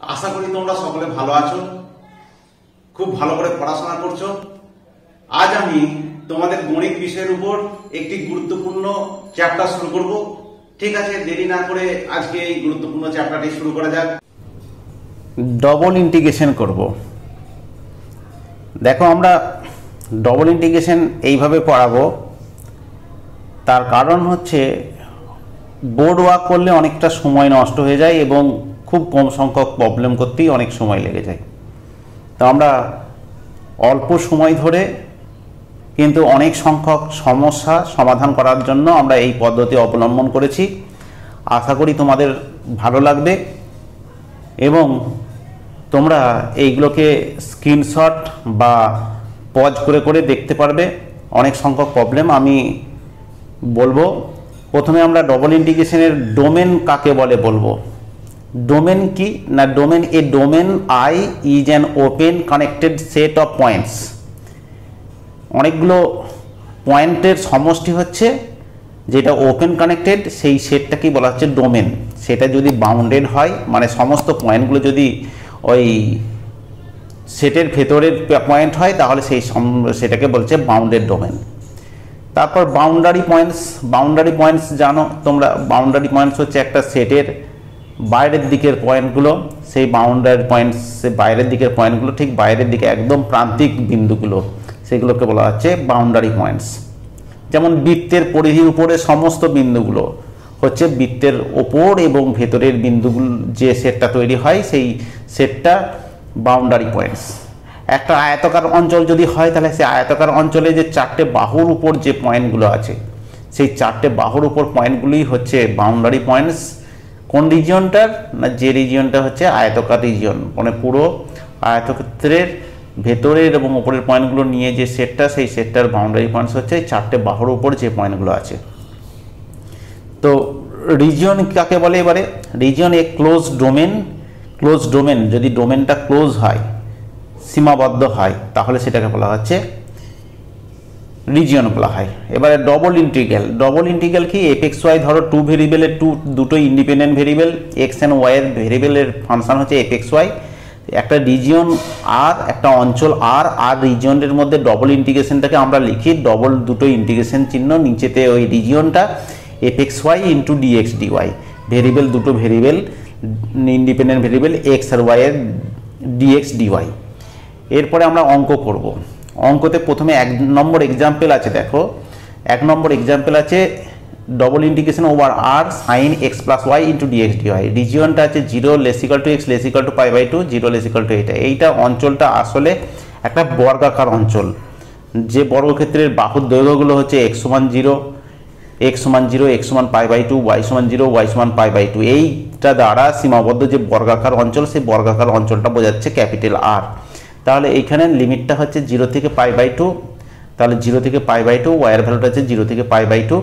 আশা করি তোমরা সকলে ভালো আছো। খুব ভালো করে পড়াশোনা করছ। আজ আমি তোমাদের গণিত বিষয়ের উপর একটি গুরুত্বপূর্ণ চ্যাপ্টার শুরু করব। ঠিক আছে, দেরি না করে আজকে এই গুরুত্বপূর্ণ চ্যাপ্টারটি শুরু করা যাক। ডবল ইন্টিগ্রেশন করব। দেখো, আমরা ডবল ইন্টিগ্রেশন এইভাবে পড়াবো। তার কারণ হচ্ছে বোর্ড ওয়ার্ক করলে অনেকটা সময় নষ্ট হয়ে যায় এবং খুব কম সংখ্যক প্রবলেম করতেই অনেক সময় লেগে যায়। তো আমরা অল্প সময় ধরে কিন্তু অনেক সংখ্যক সমস্যা সমাধান করার জন্য আমরা এই পদ্ধতি অবলম্বন করেছি। আশা করি তোমাদের ভালো লাগবে এবং তোমরা এইগুলোকে স্ক্রিনশট বা পজ করে করে দেখতে পারবে। অনেক সংখ্যক প্রবলেম আমি বলব। প্রথমে আমরা ডবল ইন্টিগ্রেশনের ডোমেন কাকে বলে বলব? ডোমেন কি না domain a domain I is an open connected set of points অনেকগুলো পয়েন্টের সমষ্টি হচ্ছে যেটা ওপেন কানেক্টেড সেই সেটটাকেই বলা হচ্ছে ডোমেন সেটা যদি বাউন্ডেড হয় মানে সমস্ত পয়েন্টগুলো যদি ওই সেটের ভেতরের পয়েন্ট হয়, তাহলে সেই সেটাকে বলছে বাউন্ডেড ডোমেন তারপর বাউন্ডারি পয়েন্টস বাউন্ডারি পয়েন্টস জানো তোমরা বাউন্ডারি পয়েন্টস হচ্ছে একটা সেটের বাইরের দিকের পয়েন্টগুলো সেই বাউন্ডারি পয়েন্টস বাইরের দিকের পয়েন্টগুলো ঠিক বাইরের দিকে একদম প্রান্তিক বিন্দুগুলো, সেগুলোকে বলা হচ্ছে বাউন্ডারি পয়েন্টস যেমন বৃত্তের পরিধির উপরে সমস্ত বিন্দুগুলো হচ্ছে বৃত্তের ওপর এবং ভেতরের বিন্দুগুলো, যে সেটটা তৈরি হয় সেই সেটটা বাউন্ডারি পয়েন্টস একটা আয়তকার অঞ্চল যদি হয়, তাহলে সেই আয়তকার অঞ্চলে যে চারটে বাহুর উপর যে পয়েন্টগুলো আছে, সেই চারটে বাহুর উপর পয়েন্টগুলোই হচ্ছে বাউন্ডারি পয়েন্টস কোন রিজিয়নটার না যে রিজিয়নটা হচ্ছে আয়তকার রিজিয়ন মানে পুরো আয়তক্ষেত্রের ভেতরের এবং উপরের পয়েন্টগুলো নিয়ে যে সেটটা সেই সেটটার বাউন্ডারি পয়েন্টস হচ্ছে চারটে বাহুর উপর যে পয়েন্টগুলো আছে। তো রিজিয়ন কাকে বলে এবারে? Region a closed domain closed domain যদি ডোমেনটা ক্লোজ হয়, সীমাবদ্ধ হয়, তাহলে সেটাকে বলা হচ্ছে রিজিয়ন বলা হয়। এবারে ডবল ইন্টিগ্রাল ডবল ইন্টিগ্রাল কি? এফ এক্স ওয়াই ধরো টু ভেরিয়েবলের টু দুটো ইন্ডিপেন্ডেন্ট ভেরিয়েবল এক্স অ্যান্ড ওয়াইয়ের ভেরিয়েবলের ফাংশন হচ্ছে এফ এক্স ওয়াই একটা রিজিয়ন আর একটা অঞ্চল আর আর রিজিয়নের মধ্যে ডবল ইন্টিগ্রেশনটাকে আমরা লিখি ডবল দুটো ইন্টিগ্রেশন চিহ্ন, নিচেতে ওই রিজিয়নটা f x y into dx dy variable দুটো ভেরিয়েবল ইন্ডিপেন্ডেন্ট ভেরিয়েবল এক্স আর ওয়াইয়ের ডিএক্স ডিওয়াই এরপরে আমরা অঙ্ক করব। অঙ্কতে প্রথমে এক নম্বর এক্সাম্পল আছে, দেখো। এক নম্বর এক্সাম্পল আছে double integration over R sine x plus y into dx dy রিজিয়নটা আছে zero less equal to x less equal to pi by two zero less equal to এইটা এইটা অঞ্চলটা আসলে একটা বর্গাকার অঞ্চল। যে বর্গক্ষেত্রের বাহুর দৈর্ঘ্যগুলো হচ্ছে এক্স সমান জিরো এক্স সমান জিরো এক্স সমান পাই বাই টু ওয়াই সমান জিরো ওয়াই সমান পাই বাই টু এইটা দ্বারা সীমাবদ্ধ যে বর্গাকার অঞ্চল, সেই বর্গাকার অঞ্চলটা বোঝাচ্ছে ক্যাপিটাল আর তাহলে এইখানে লিমিটটা হচ্ছে জিরো থেকে পাই বাই টু। তাহলে জিরো থেকে পাই বাই টু ওয়াইয়ের ভ্যালুটা হচ্ছে জিরো থেকে pi by two.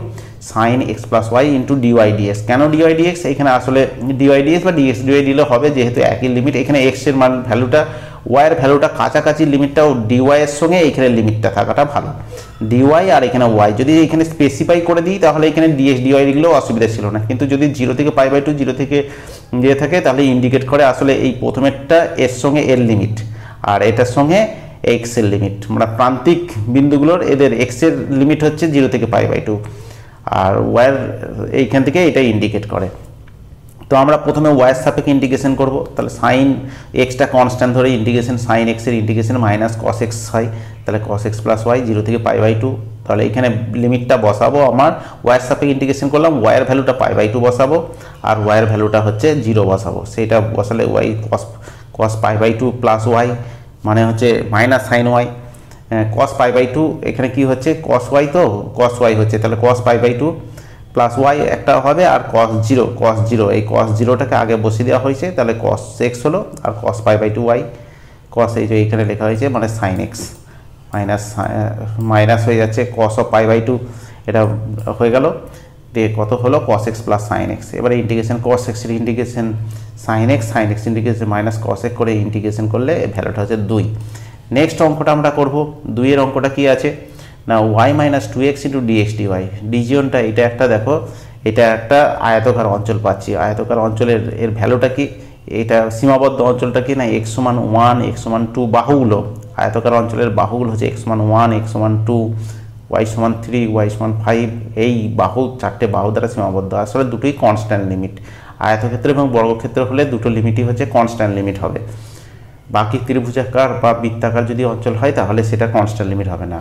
Sine x plus y into dy dx কেন ডিওয়াই ডিএক্স এখানে আসলে ডিওয়াই ডিএক্স বা ডিএক্স ডিওয়াই দিলে হবে, যেহেতু একই লিমিট এখানে এক্সের মান ভ্যালুটা ওয়াইয়ের ভ্যালুটা কাছাকাছি লিমিটটাও ডিওয়াইয়ের সঙ্গে এখানে লিমিটটা থাকাটা ভালো। ডিওয়াই আর এখানে ওয়াই যদি এখানে স্পেসিফাই করে দিই, তাহলে এখানে ডিএক্স ডিওয়াই লিখলেও অসুবিধা ছিল না। কিন্তু যদি জিরো থেকে পাই বাই টু, জিরো থেকে দিয়ে থাকে, তাহলে ইন্ডিকেট করে আসলে এই প্রথমেরটা এর সঙ্গে এর লিমিট আর এটার সঙ্গে এক্সের লিমিট মানে প্রান্তিক বিন্দুগুলোর এদের এক্সের লিমিট হচ্ছে জিরো থেকে পাই বাই টু আর ওয়ার এইখান থেকে এটা ইন্ডিকেট করে। তো আমরা প্রথমে ওয়ার সাপেক্ষে ইন্টিগ্রেশন করব। তাহলে সাইন এক্সটা কনস্ট্যান্ট ধরে ইন্টিগ্রেশন সাইন এক্সের ইন্টিগ্রেশন মাইনাস কস এক্স হয়। তাহলে cos x plus y zero থেকে পাই বাই টু তাহলে এখানে লিমিটটা বসাবো আমার। ওয়ার সাপেক্ষে ইন্টিগ্রেশন করলাম ওয়ার ভ্যালুটা পাই বাই টু বসাবো। আর ওয়ার ভ্যালুটা হচ্ছে জিরো বসাবো। সেটা বসালে y cos cos pi by two plus y মানে হচ্ছে minus sine y cos pi by two এখানে কি হচ্ছে? কস ওয়াই তো? কস ওয়াই হচ্ছে। তাহলে cos pi by two plus y একটা হবে আর কস জিরো কস জিরো এই কস জিরোটাকে আগে বসিয়ে দেওয়া হয়েছে, তাহলে কস এক্স হলো আর cos pi by two y cos এই যে এইখানে লেখা হয়েছে মানে সাইন এক্স মাইনাস মাইনাস হয়ে যাচ্ছে cos of pi by two এটা হয়ে গেল। দিয়ে কত হলো? Cos x plus sine x এবারে ইন্টিগ্রেশন কস এক্সের integration sine x sine x integration minus cos x করে ইন্টিগ্রেশন করলে ভ্যালুটা হচ্ছে দুই। নেক্সট অঙ্কটা আমরা করব। দুইয়ের অঙ্কটা কি আছে? না y minus two x into dx dy ডিজিয়নটা এটা একটা দেখো, এটা একটা আয়তকার অঞ্চল পাচ্ছি। আয়তকার অঞ্চলের এর ভ্যালুটা কি? এটা সীমাবদ্ধ অঞ্চলটা কি না? এক্স সমান ওয়ান এক্স সমান টু বাহুগুলো। আয়তকার অঞ্চলের বাহুগুলো হচ্ছে এক্স সমান ওয়ান এক্স সমান টু ওয়াই সমান থ্রি ওয়াই সমান ফাইভ, এই বাহু চারটে বাহু দ্বারা সীমাবদ্ধ। আসলে দুটোই কনস্ট্যান্ট লিমিট আয়তক্ষেত্র এবং বর্গক্ষেত্র হলে দুটো লিমিটই হচ্ছে কনস্ট্যান্ট লিমিট হবে। বাকি ত্রিভুজাকার বা বৃত্তাকার যদি অঞ্চল হয়, তাহলে সেটা কনস্ট্যান্ট লিমিট হবে না।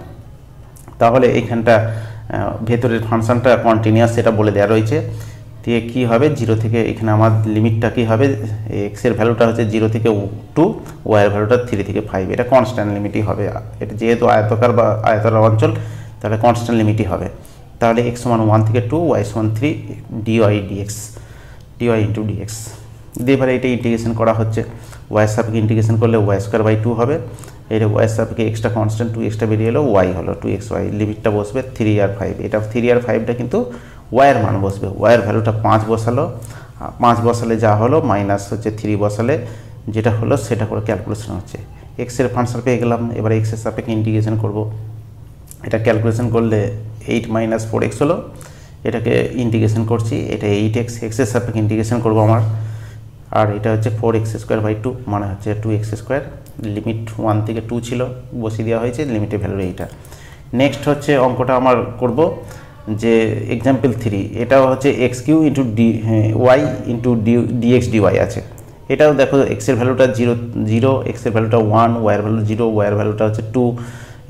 তাহলে এইখানটা ভেতরের ফাংশনটা কন্টিনিউয়াস সেটা বলে দেওয়া রয়েছে। দিয়ে কী হবে? জিরো থেকে এখানে আমার লিমিটটা কী হবে? এক্সের ভ্যালুটা হচ্ছে জিরো থেকে টু ওয়াইয়ের ভ্যালুটা থ্রি থেকে ফাইভ এটা কনস্ট্যান্ট লিমিটই হবে। এটা যেহেতু আয়তকার বা আয়তকার অঞ্চল তাহলে কনস্ট্যান্ট লিমিটই হবে। তাহলে এক্স সমান ওয়ান থেকে টু ওয়াই সমান three dy dx dy into dx দিয়ে এবারে এটা ইন্টিগ্রেশন করা হচ্ছে। ওয়াই সাপকে ইন্টিগ্রেশন করলে ওয়াই স্কোয়ার বাই টু হবে। এটা ওয়াই সাপকে এক্সট্রা কনস্ট্যান্ট টু এক্সট্রা বেরিয়ে এলো ওয়াই হলো টু এক্স ওয়াই লিমিটটা বসবে থ্রি আর ফাইভ এটা থ্রি আর ফাইভটা কিন্তু ওয়াইয়ের মান বসবে। ওয়াইয়ের ভ্যালুটা পাঁচ বসালো। পাঁচ বসালে যা হলো মাইনাস হচ্ছে থ্রি বসালে যেটা হলো, সেটা করে ক্যালকুলেশন হচ্ছে। এক্সের ফাংশন পেয়ে গেলাম। এবার এক্সের সাপেক্ষে ইন্টিগ্রেশন করব। এটা ক্যালকুলেশন করলে এইট মাইনাস ফোর এক্স হলো। এটাকে ইন্টিগ্রেশন করছি, এটা এইট এক্স এক্সের সাপেক্ষে ইন্টিগ্রেশন করব আমার। আর এটা হচ্ছে four x square by two মানে হচ্ছে two x square limit one থেকে টু ছিল, বসিয়ে দেওয়া হয়েছে লিমিটের ভ্যালু এইটা। নেক্সট হচ্ছে অঙ্কটা আমার করব, যে এক্সাম্পল থ্রি এটাও হচ্ছে x cube into d y into d dx dy আছে। এটাও দেখো এক্সের ভ্যালুটা জিরো জিরো এক্সের ভ্যালুটা ওয়ান ওয়াইয়ের ভ্যালু জিরো ওয়াইয়ের ভ্যালুটা হচ্ছে টু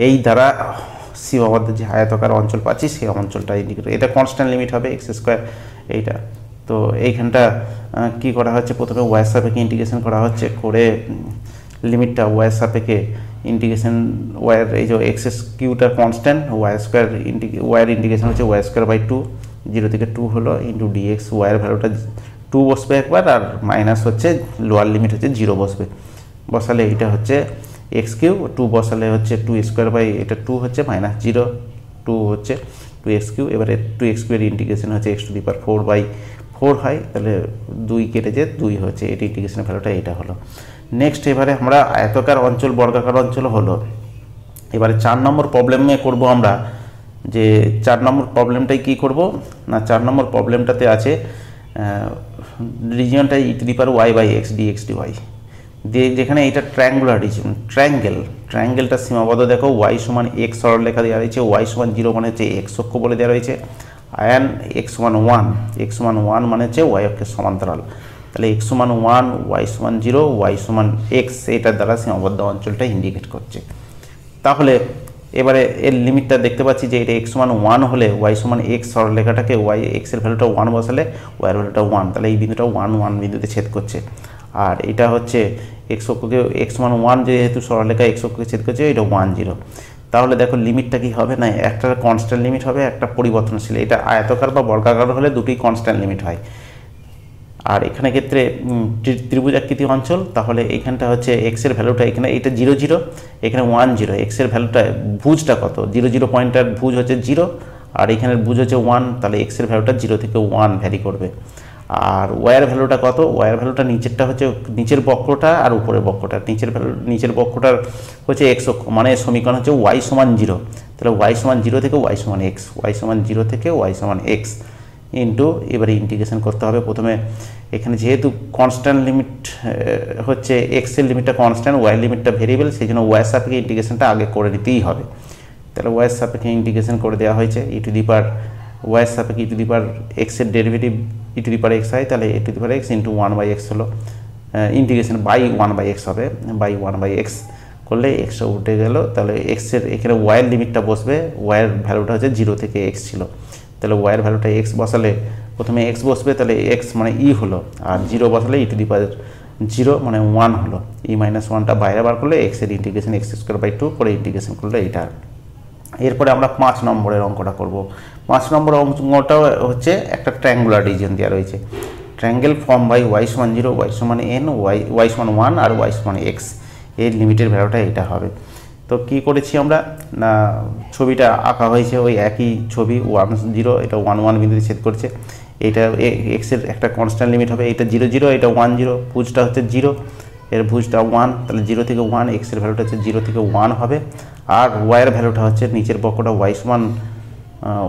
এই দ্বারা সীমাবদ্ধ যে আয়তকার অঞ্চল পাচ্ছি, সেই অঞ্চলটা ইন্ডিকেট এটা কনস্ট্যান্ট লিমিট হবে এক্স স্কোয়ার এইটা। তো এইখানটা কি করা হচ্ছে? প্রথমে ওয়াই সাপেক্ষে ইন্টিগ্রেশন করা হচ্ছে, করে লিমিটটা ওয়াই সাপেক্ষে ইন্টিগ্রেশন ওয়ার এই যে এক্স কিউটা কনস্ট্যান্ট ওয়াই স্কোয়ার ওয়ার ইন্টিগ্রেশন হচ্ছে y square by two zero থেকে টু হলো ইন্টু ডিএক্স ওয়াইয়ের ভ্যালুটা টু বসবে একবার, আর মাইনাস হচ্ছে লোয়ার লিমিট হচ্ছে জিরো বসবে। বসালে এইটা হচ্ছে এক্স কিউ টু বসালে হচ্ছে টু স্কোয়ার বাই এটা টু হচ্ছে মাইনাস জিরো টু হচ্ছে টু এক্স কিউ এবারে টু এক্স কিউ এর ইন্টিগ্রেশন হচ্ছে x to the power four by four হয়, তাহলে দুই কেটে যে দুই হচ্ছে, এটি ইন্টিগ্রেশনের ভ্যালুটা এটা হলো। নেক্সট এবারে আমরা আয়তকার অঞ্চল, বর্গাকার অঞ্চল হলো। এবারে চার নম্বর প্রবলেমে করব আমরা, যে চার নম্বর প্রবলেমটাই কি করব? না, চার নম্বর প্রবলেমটাতে আছে রিজিয়নটা e to the power y by x d x d y দিয়ে যেখানে এটা ট্রায়াঙ্গুলার রিজিয়ন ট্রায়াঙ্গেল ট্রায়াঙ্গেলটা সীমাবদ্ধ দেখো ওয়াই সমান এক্স সরল লেখা দেওয়া রয়েছে ওয়াই সমান জিরো মানে হচ্ছে এক্স অক্ষ বলে দেওয়া রয়েছে আয়ান এক্স সমান ওয়ান এক্স সমান ওয়ান মানে হচ্ছে ওয়াই অক্ষের সমান্তরাল। তাহলে এক্স সমান ওয়ান ওয়াই সমান জিরো ওয়াই সমান এক্স এটার দ্বারা সীমাবদ্ধ অঞ্চলটা ইন্ডিকেট করছে। তাহলে এবারে এর লিমিটটা দেখতে পাচ্ছি যে এটা এক্স সমান ওয়ান হলে ওয়াই সমান এক্স সরলরেখাটাকে ওয়াই এক্সের ভ্যালুটা ওয়ান বসালে ওয়াইয়ের ভ্যালুটা ওয়ান তাহলে এই বিন্দুটা ওয়ান ওয়ান বিন্দুতে ছেদ করছে। আর এটা হচ্ছে এক্স অক্ষকে এক্স সমান ওয়ান যেহেতু সরলরেখা এক্স অক্ষকে ছেদ করছে এটা ওয়ান জিরো তাহলে দেখো লিমিটটা কি হবে? না একটা কনস্ট্যান্ট লিমিট হবে একটা পরিবর্তনশীল। এটা আয়তকার বা বর্গাকার হলে দুটোই কনস্ট্যান্ট লিমিট হয়। আর এখানে ক্ষেত্রে উম, ত্রি- ত্রিভুজাকৃতি অঞ্চল তাহলে এখানটা হচ্ছে এক্সের ভ্যালুটা এখানে এটা জিরো জিরো এখানে ওয়ান জিরো এক্সের ভ্যালুটা ভুজটা কত? জিরো জিরো পয়েন্টার ভুজ হচ্ছে জিরো আর এখানের ভুজ হচ্ছে ওয়ান তাহলে এক্সের ভ্যালুটা জিরো থেকে ওয়ান ভ্যারি করবে। আর ওয়ার ভ্যালুটা কত? ওয়ার ভ্যালুটা নিচেরটা হচ্ছে, নিচের বক্রটা আর উপরের বক্রটা। নিচের ভ্যালু নিচের বক্রটার হচ্ছে এক্স মানে সমীকরণ হচ্ছে ওয়াই সমান জিরো তাহলে ওয়াই সমান জিরো থেকে ওয়াই সমান এক্স ওয়াই সমান জিরো থেকে ওয়াই সমান এক্স ইন্টু এবারে ইন্টিগ্রেশন করতে হবে। প্রথমে এখানে যেহেতু কনস্ট্যান্ট লিমিট হচ্ছে এক্সের লিমিটটা কনস্ট্যান্ট ওয়াই লিমিটটা ভেরিয়েবল সেই জন্য ওয়াই সাপেক্ষে ইন্টিগ্রেশনটা আগে করে নিতেই হবে। তাহলে ওয়াই সাপেক্ষে ইন্টিগ্রেশন করে দেওয়া হয়েছে ই টু দি পার ওয়াই সাপেক্ষে ই টু দি পার এক্সের derivative e to the power x হয় তাহলে e to the power x into one by x হলো integration by one by x হবে বাই ওয়ান বাই এক্স করলে এক্সটা উঠে গেল, তাহলে এক্সের এখানে ওয়াইয়ের লিমিটটা বসবে ওয়াইয়ের ভ্যালুটা হচ্ছে জিরো থেকে এক্স ছিল। তাহলে ওয়াইয়ের ভ্যালুটা এক্স বসালে প্রথমে এক্স বসবে, তাহলে এক্স মানে ই হলো, আর জিরো বসালে e to the power zero মানে ওয়ান হলো। ই মাইনাস ওয়ানটা বাইরে বার করলে এক্সের integration x square by two করে ইন্টিগ্রেশন করলে এইটা এরপরে আমরা পাঁচ নম্বরের অঙ্কটা করব। পাঁচ নম্বর অঙ্কটা হচ্ছে একটা ট্রায়াঙ্গুলার রিজন দেওয়া রয়েছে। ট্রায়াঙ্গেল ফর্ম বাই ওয়াই সমান জিরো ওয়াই সমান এন ওয়াই ওয়াই সমান ওয়ান আর ওয়াই সমান এক্সের লিমিটের ভ্যালুটা এটা হবে। তো কি করেছি আমরা? না, ছবিটা আঁকা হয়েছে ওই একই ছবি ওয়ান জিরো এটা ওয়ান ওয়ান বিন্দুতে ছেদ করছে। এটা এক্সের একটা কনস্ট্যান্ট লিমিট হবে, এটা জিরো জিরো এটা ওয়ান জিরো পুজটা হচ্ছে জিরো এর ভুজটা ওয়ান তাহলে জিরো থেকে ওয়ান এক্সের ভ্যালুটা হচ্ছে জিরো থেকে ওয়ান হবে। আর ওয়াইয়ের ভ্যালুটা হচ্ছে নিচের বক্রটা ওয়াই সমান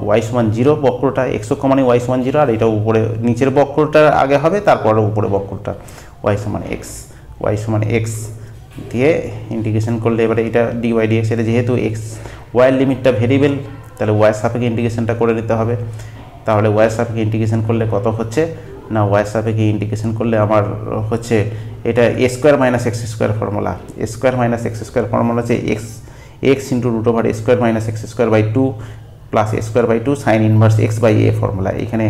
ওয়াই সমান জিরো বক্রটা এক্স অক্ষ মানে ওয়াই সমান জিরো আর এটা উপরে, নিচের বক্রটা আগে হবে, তারপরে উপরে বক্রটা ওয়াই সমান এক্স ওয়াই সমান এক্স দিয়ে ইন্টিগ্রেশন করলে এবারে এটা ডি ওয়াই ডিএক্স এটা যেহেতু এক্স ওয়াইয়ের লিমিটটা ভেরিয়েবল তাহলে ওয়াই সাপেক্ষে ইন্টিগ্রেশনটা করে নিতে হবে। তাহলে ওয়াই সাপেক্ষে ইন্টিগ্রেশন করলে কত হচ্ছে? না ওয়াই সাপেক্ষে ইন্টিগ্রেশন করলে আমার হচ্ছে এটা a square minus x square formula. A square minus x square formula হচ্ছে x x into root over square minus x square by two plus a square by two sine inverse x by a formula. এখানে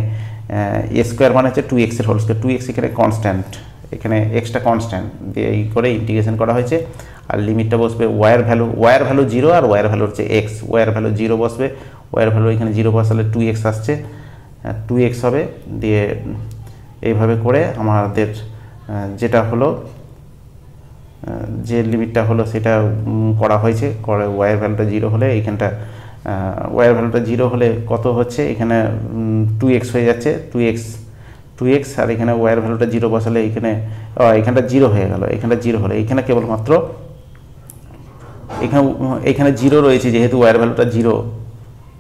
এ square মানে হচ্ছে two এক্সের whole square. Two x এখানে constant এখানে এক্সটা constant দিয়ে এই করে ইন্টিগ্রেশন করা হয়েছে। আর লিমিটটা বসবে ওয়ার ভ্যালু ওয়ার ভ্যালু জিরো আর ওয়ার ভ্যালু হচ্ছে এক্স ওয়ার ভ্যালু জিরো বসবে ওয়ার ভ্যালু এখানে জিরো বসালে টু এক্স আসছে। টু এক্স হবে। দিয়ে এইভাবে করে আমাদের যেটা হলো যে লিমিটটা হলো সেটা করা হয়েছে। করে ওয়ার ভ্যালুটা জিরো হলে এইখানটা ওয়ার ভ্যালুটা জিরো হলে কত হচ্ছে? এখানে টু এক্স হয়ে যাচ্ছে। টু এক্স টু এক্স আর এখানে ওয়ার ভ্যালুটা জিরো বসালে এখানে এখানটা জিরো হয়ে গেল। এখানটা জিরো হলে এখানে কেবলমাত্র, এখানে এখানে জিরো রয়েছে যেহেতু ওয়ার ভ্যালুটা জিরো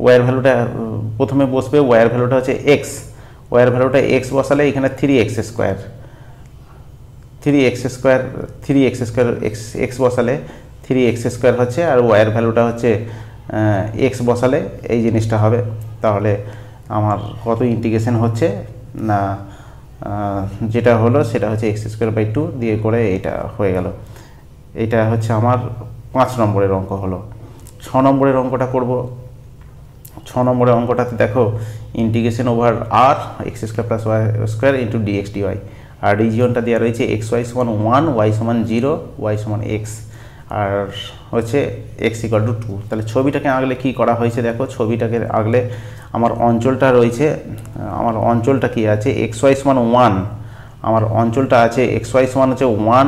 ওয়ার ভ্যালুটা প্রথমে বসবে ওয়ার ভ্যালুটা হচ্ছে এক্স ওয়ার ভ্যালুটা এক্স বসালে এখানে three x square three x square three x square x x বসালে থ্রি এক্স স্কোয়ার হচ্ছে আর ওয়ার ভ্যালুটা হচ্ছে এক্স বসালে এই জিনিসটা হবে। তাহলে আমার কত ইন্টিগ্রেশন হচ্ছে? না যেটা হলো সেটা হচ্ছে এক্স স্কোয়ার বাই টু দিয়ে করে এটা হয়ে গেল। এটা হচ্ছে আমার পাঁচ নম্বরের অঙ্ক হলো। ছ নম্বরের অঙ্কটা করব। ছ নম্বরের অঙ্কটাতে দেখো integration over R x square plus y square into dx dy আর রিজিয়নটা দেওয়া রয়েছে এক্স ওয়াই সমান ওয়ান ওয়াই সমান জিরো ওয়াই সমান এক্স আর হচ্ছে এক্স ইকাল টু টু তাহলে ছবিটাকে আঁকলে কী করা হয়েছে দেখো? ছবিটাকে আঁকলে আমার অঞ্চলটা রয়েছে, আমার অঞ্চলটা কি আছে? এক্স ওয়াই সমান ওয়ান আমার অঞ্চলটা আছে এক্স ওয়াই সমান হচ্ছে ওয়ান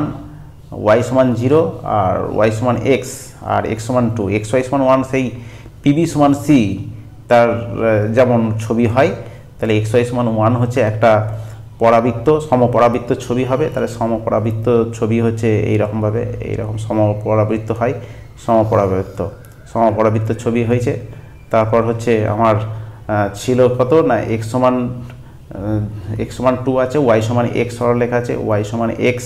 ওয়াই সমান জিরো আর ওয়াই সমান এক্স আর এক্স সমান টু এক্স ওয়াই সমান ওয়ান সেই পিবি সমান সি তার যেমন ছবি হয়, তাহলে এক্স ওয়াই সমান ওয়ান হচ্ছে একটা পরাবৃত্ত, সমপরাবৃত্ত ছবি হবে। তাহলে সমপরাবৃত্ত ছবি হচ্ছে এইরকমভাবে, এইরকম সমপরাবৃত্ত হয়, সমপরাবৃত্ত সমপরাবৃত্ত ছবি হয়েছে। তারপর হচ্ছে আমার ছিল কত? না এক্স সমান এক্স সমান টু আছে ওয়াই সমান এক্স সরল লেখা আছে ওয়াই সমান এক্স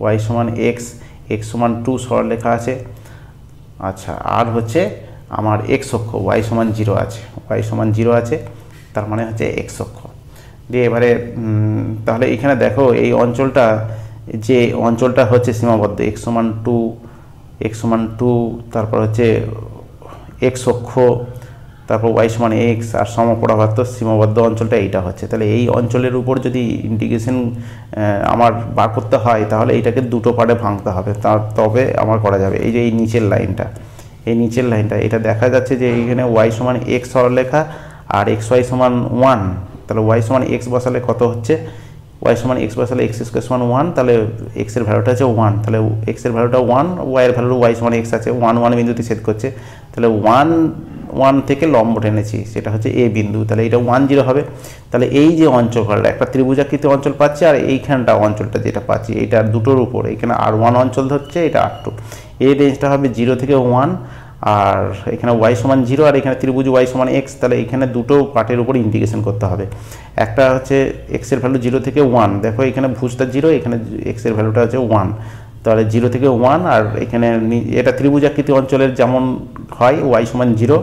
ওয়াই সমান এক্স এক্স সমান টু সরল লেখা আছে। আচ্ছা আর হচ্ছে আমার এক্স অক্ষ ওয়াই সমান জিরো আছে ওয়াই সমান জিরো আছে, তার মানে হচ্ছে এক্স অক্ষ। দিয়ে এবারে তাহলে এখানে দেখো এই অঞ্চলটা, যে অঞ্চলটা হচ্ছে সীমাবদ্ধ এক্স সমান টু এক্স সমান টু তারপর হচ্ছে এক্স অক্ষ, তারপর ওয়াই সমান এক্স আর সমপরাবর্ত সীমাবদ্ধ অঞ্চলটা এইটা হচ্ছে। তাহলে এই অঞ্চলের উপর যদি ইন্টিগ্রেশন আমার বার করতে হয়, তাহলে এইটাকে দুটো পার্টে ভাঙতে হবে। তার তবে আমার করা যাবে। এই যে এই নিচের লাইনটা, এই নিচের লাইনটা, এটা দেখা যাচ্ছে যে এইখানে ওয়াই সমান এক্স সরলরেখা আর এক্স ওয়াই সমান ওয়ান তাহলে ওয়াই সমান এক্স বসালে কত হচ্ছে? ওয়াই সমান এক্স বসালে এক্স স্কোয়ার সমান ওয়ান তাহলে এক্সের ভ্যালুটা হচ্ছে ওয়ান তাহলে এক্সের ভ্যালুটা ওয়ান ওয়াইয়ের ভ্যালু ওয়াই সমান এক্স আছে ওয়ান ওয়ান বিন্দুতে ছেদ করছে, তাহলে ওয়ান ওয়ান থেকে লম্ব টেনেছি, সেটা হচ্ছে এ বিন্দু, তাহলে এটা ওয়ান জিরো হবে, তাহলে এই যে অঞ্চলটা, একটা ত্রিভুজাকৃতি অঞ্চল পাচ্ছি, আর এইখানটা অঞ্চলটা যেটা পাচ্ছি এটা দুটোর উপর এখানে আর ওয়ান অঞ্চল ধরছে, এটা আর টু এই রেঞ্জটা হবে জিরো থেকে ওয়ান আর এখানে ওয়াই সমান জিরো আর এখানে ত্রিভুজ ওয়াই সমান এক্স তাহলে এখানে দুটো পার্টের উপর ইন্টিগ্রেশন করতে হবে। একটা হচ্ছে এক্সের ভ্যালু জিরো থেকে ওয়ান দেখো এখানে ভুজটা জিরো এখানে এক্সের ভ্যালুটা হচ্ছে ওয়ান তাহলে জিরো থেকে ওয়ান আর এখানে এটা ত্রিভুজাকৃতি অঞ্চলের যেমন হয় ওয়াই সমান জিরো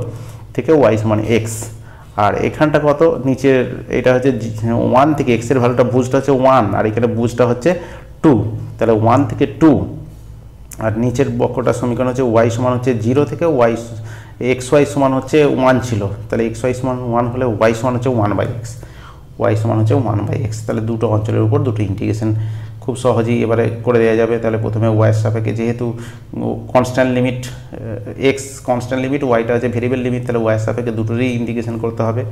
থেকে ওয়াই সমান এক্স আর এখানটা কত? নিচের, এটা হচ্ছে ওয়ান থেকে এক্সের ভ্যালুটা বুঝটা হচ্ছে ওয়ান আর এখানে বুঝটা হচ্ছে টু তাহলে ওয়ান থেকে টু আর নিচের বক্রটার সমীকরণ হচ্ছে ওয়াই সমান হচ্ছে জিরো থেকে ওয়াই এক্স ওয়াই সমান হচ্ছে ওয়ান ছিল। তাহলে এক্স ওয়াই সমান ওয়ান হলে ওয়াই সমান হচ্ছে ওয়ান বাই এক্স ওয়াই সমান হচ্ছে ওয়ান বাই এক্স তাহলে দুটো অঞ্চলের উপর দুটো ইন্টিগ্রেশন খুব সহজেই এবারে করে দেওয়া যাবে। তাহলে প্রথমে ওয়াইয়ের সাপেক্ষে যেহেতু constant limit x constant limit ওয়াইটা আছে ভেরিয়েবল লিমিট তাহলে ওয়াইয়ের সাপেক্ষে দুটোরই ইন্টিগ্রেশন করতে হবে।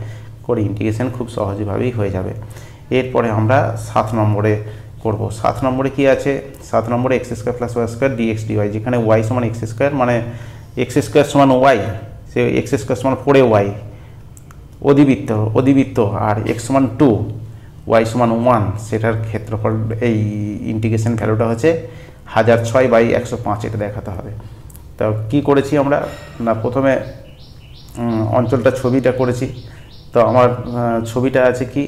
করে ইন্টিগ্রেশন খুব সহজভাবেই হয়ে যাবে। এরপরে আমরা সাত নম্বরে করব। সাত নম্বরে কি আছে? সাত নম্বরে x square plus y square dx dy যেখানে ওয়াই সমান এক্স স্কোয়ার মানে এক্স স্কোয়ার সমান ওয়াই সে এক্স স্কোয়ার সমান ফোরে ওয়াই অধিবৃত্ত অধিবৃত্ত, আর এক্স সমান টু ওয়াই সমান ওয়ান সেটার ক্ষেত্রফল এই ইন্টিগ্রেশন ভ্যালুটা হচ্ছে হাজার ছয় বাই একশো পাঁচ, এটা দেখাতে হবে। তা কী করেছি আমরা? না, প্রথমে অঞ্চলটা ছবিটা করেছি। তো আমার ছবিটা আছে কি?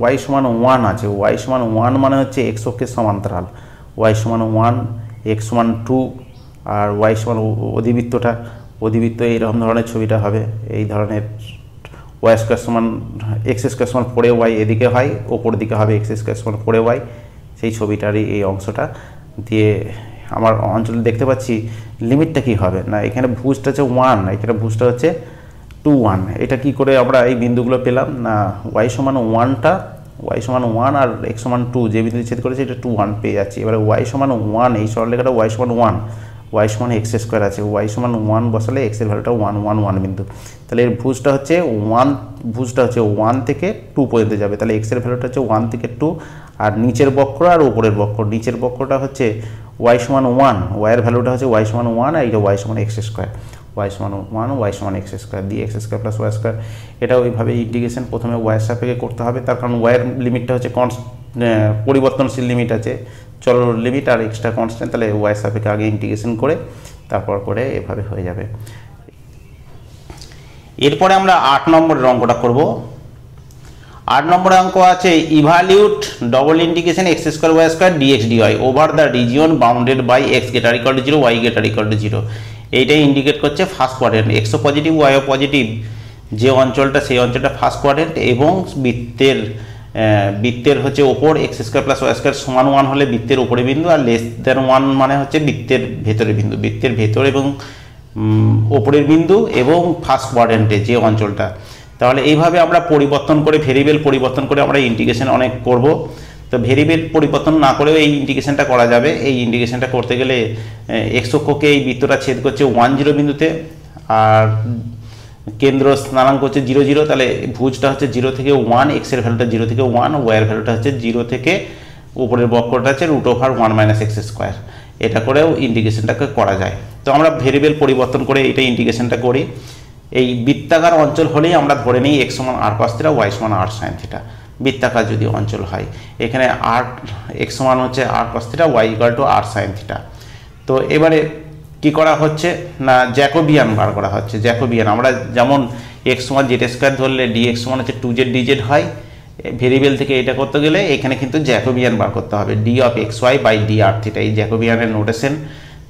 ওয়াই সমান ওয়ান আছে। ওয়াই সমান ওয়ান মানে হচ্ছে এক্স অক্ষের সমান্তরাল। ওয়াই সমান ওয়ান এক্স সমান টু আর ওয়াই সমান অধিবৃত্তটা। অধিবৃত্ত এইরকম ধরনের ছবিটা হবে। এই ধরনের ওয়াই স্কোয়ার সমান এক্স স্কোয়ার সমান ফোরে ওয়াই এদিকে হয়, ওপর দিকে হবে এক্স স্কোয়ার সমান ফোরে ওয়াই সেই ছবিটারই এই অংশটা দিয়ে আমার অঞ্চলে দেখতে পাচ্ছি। লিমিটটা কি হবে? না, এখানে ভুজটা হচ্ছে ওয়ান এখানে ভুজটা হচ্ছে টু ওয়ান। এটা কি করে আমরা এই বিন্দুগুলো পেলাম? না, ওয়াই সমান ওয়ানটা, ওয়াই সমান ওয়ান আর এক্স সমান টু, যে বিন্দু ছেদ করেছে এটা টু ওয়ান পেয়ে যাচ্ছি। এবারে ওয়াই সমান ওয়ান, এই সরলরেখাটা ওয়াই সমান ওয়ান, ওয়াই সমান এক্স স্কোয়ার আছে, ওয়াই সমান ওয়ান বসালে এক্সের ভ্যালুটা ওয়ান ওয়ান ওয়ান বিন্দু। তাহলে এর ভুজটা হচ্ছে ওয়ান, ভুজটা হচ্ছে ওয়ান থেকে টু পর্যন্ত যাবে। তাহলে এক্সের ভ্যালুটা হচ্ছে ওয়ান থেকে টু, আর নিচের বক্র আর উপরের বক্র। নিচের বক্রটা হচ্ছে ওয়াই সমান ওয়ান ওয়াইয়ের ভ্যালুটা হচ্ছে ওয়াই সমান ওয়ান, আর এইটা ওয়াই সমান এক্স স্কোয়ার। ওয়াই সমান ওয়ান ওয়াই সমান এক্স স্কোয়ার দিয়ে x square plus y square এটা ওইভাবে ইন্টিগ্রেশন প্রথমে ওয়াইয়ের সাপেক্ষে করতে হবে। তার কারণ ওয়াইয়ের লিমিটটা হচ্ছে কনস্ট পরিবর্তনশীল লিমিট আছে। চল লিমিট আর এক্সট্রা কনস্ট্যান্ট তাহলে ওয়াই সাপেক্ষে আগে ইন্টিগ্রেশন করে তারপর করে এভাবে হয়ে যাবে। এরপরে আমরা আট নম্বরের অঙ্কটা করব। আট নম্বর অঙ্ক আছে evaluate double integration x square y square dx dy over the region bounded by x greater equal zero y greater equal zero এইটাই ইন্ডিকেট করছে ফার্স্ট কোয়াড্রেন্ট এক্সও পজিটিভ ওয়াইও পজিটিভ যে অঞ্চলটা সেই অঞ্চলটা ফার্স্ট কোয়াড্রেন্ট এবং বৃত্তের বৃত্তের হচ্ছে ওপর x square plus y square সমান ওয়ান হলে বৃত্তের ওপরে বিন্দু আর লেস দেন ওয়ান মানে হচ্ছে বৃত্তের ভেতরে বিন্দু। বৃত্তের ভেতর এবং ওপরের বিন্দু এবং ফার্স্ট কোয়াড্রেন্টে যে অঞ্চলটা। তাহলে এইভাবে আমরা পরিবর্তন করে ভেরিয়েবল পরিবর্তন করে আমরা ইন্টিগ্রেশন অনেক করব। তো ভেরিয়েবল পরিবর্তন না করেও এই ইন্ডিকেশনটা করা যাবে। এই ইন্ডিকেশনটা করতে গেলে এক্স অক্ষকে এই বৃত্তটা ছেদ করছে ওয়ান জিরো বিন্দুতে আর কেন্দ্র স্নানাঙ্ক হচ্ছে জিরো জিরো তাহলে ভুজটা হচ্ছে জিরো থেকে ওয়ান এক্সের ভ্যালুটা জিরো থেকে ওয়ান ওয়াইয়ের ভ্যালুটা হচ্ছে জিরো থেকে উপরের বক্রটা হচ্ছে root over one minus x square এটা করেও ইন্ডিকেশনটাকে করা যায়। তো আমরা ভেরিয়েবল পরিবর্তন করে এটা ইন্ডিকেশনটা করি। এই বৃত্তাকার অঞ্চল হলেই আমরা ধরে নিই এক্স সমান আর কস থিটা ওয়াই সমান আর সাইন থিটা বৃত্তাকার যদি অঞ্চল হয়। এখানে আর এক্স সমান হচ্ছে r cos theta y equal to r sine theta তো এবারে কি করা হচ্ছে? না, জ্যাকোবিয়ান বার করা হচ্ছে, জ্যাকোবিয়ান। আমরা যেমন এক্স সমান জেড স্কোয়ার ধরলে ডি এক্স সমান হচ্ছে টু জেড ডিজেড হয় ভেরিয়েবল থেকে এটা করতে গেলে এখানে কিন্তু জ্যাকোবিয়ান বার করতে হবে d of x y by d r theta এই জ্যাকোবিয়ানের নোটেশন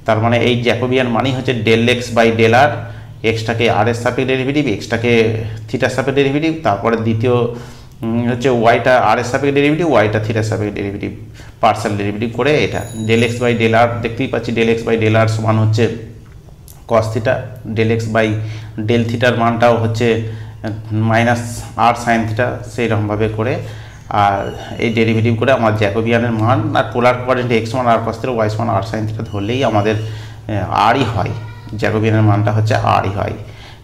তার মানে এই জ্যাকোবিয়ান মানেই হচ্ছে del x by del r এক্সটাকে আর এর সাপেক্ষ ডেরিভেটিভ এক্সটাকে থিটার সাপেক্ষ ডেরিভেটিভ তারপরে দ্বিতীয় হচ্ছে ওয়াইটা আর এর সাপেক্ষ ডেরিভেটিভ ওয়াইটা থিটার সাপেক্ষ ডেরিভেটিভ পার্সাল ডেরিভেটিভ করে এটা। Del x by del r দেখতেই পাচ্ছি del x by del r সমান হচ্ছে cos theta del x by del থিটার মানটাও হচ্ছে মাইনাস আর সাইন থিটা সেই রকমভাবে করে। আর এই ডেরিভেটিভ করে আমার জ্যাকোবিয়ানের মান, আর পোলার কোয়ারেন্ট এক্স মান আর কস থিটা ওয়াই মান আর সাইন থিটা ধরলেই আমাদের আরই হয়। জ্যাকোবিয়ানের মানটা হচ্ছে আরই হয়।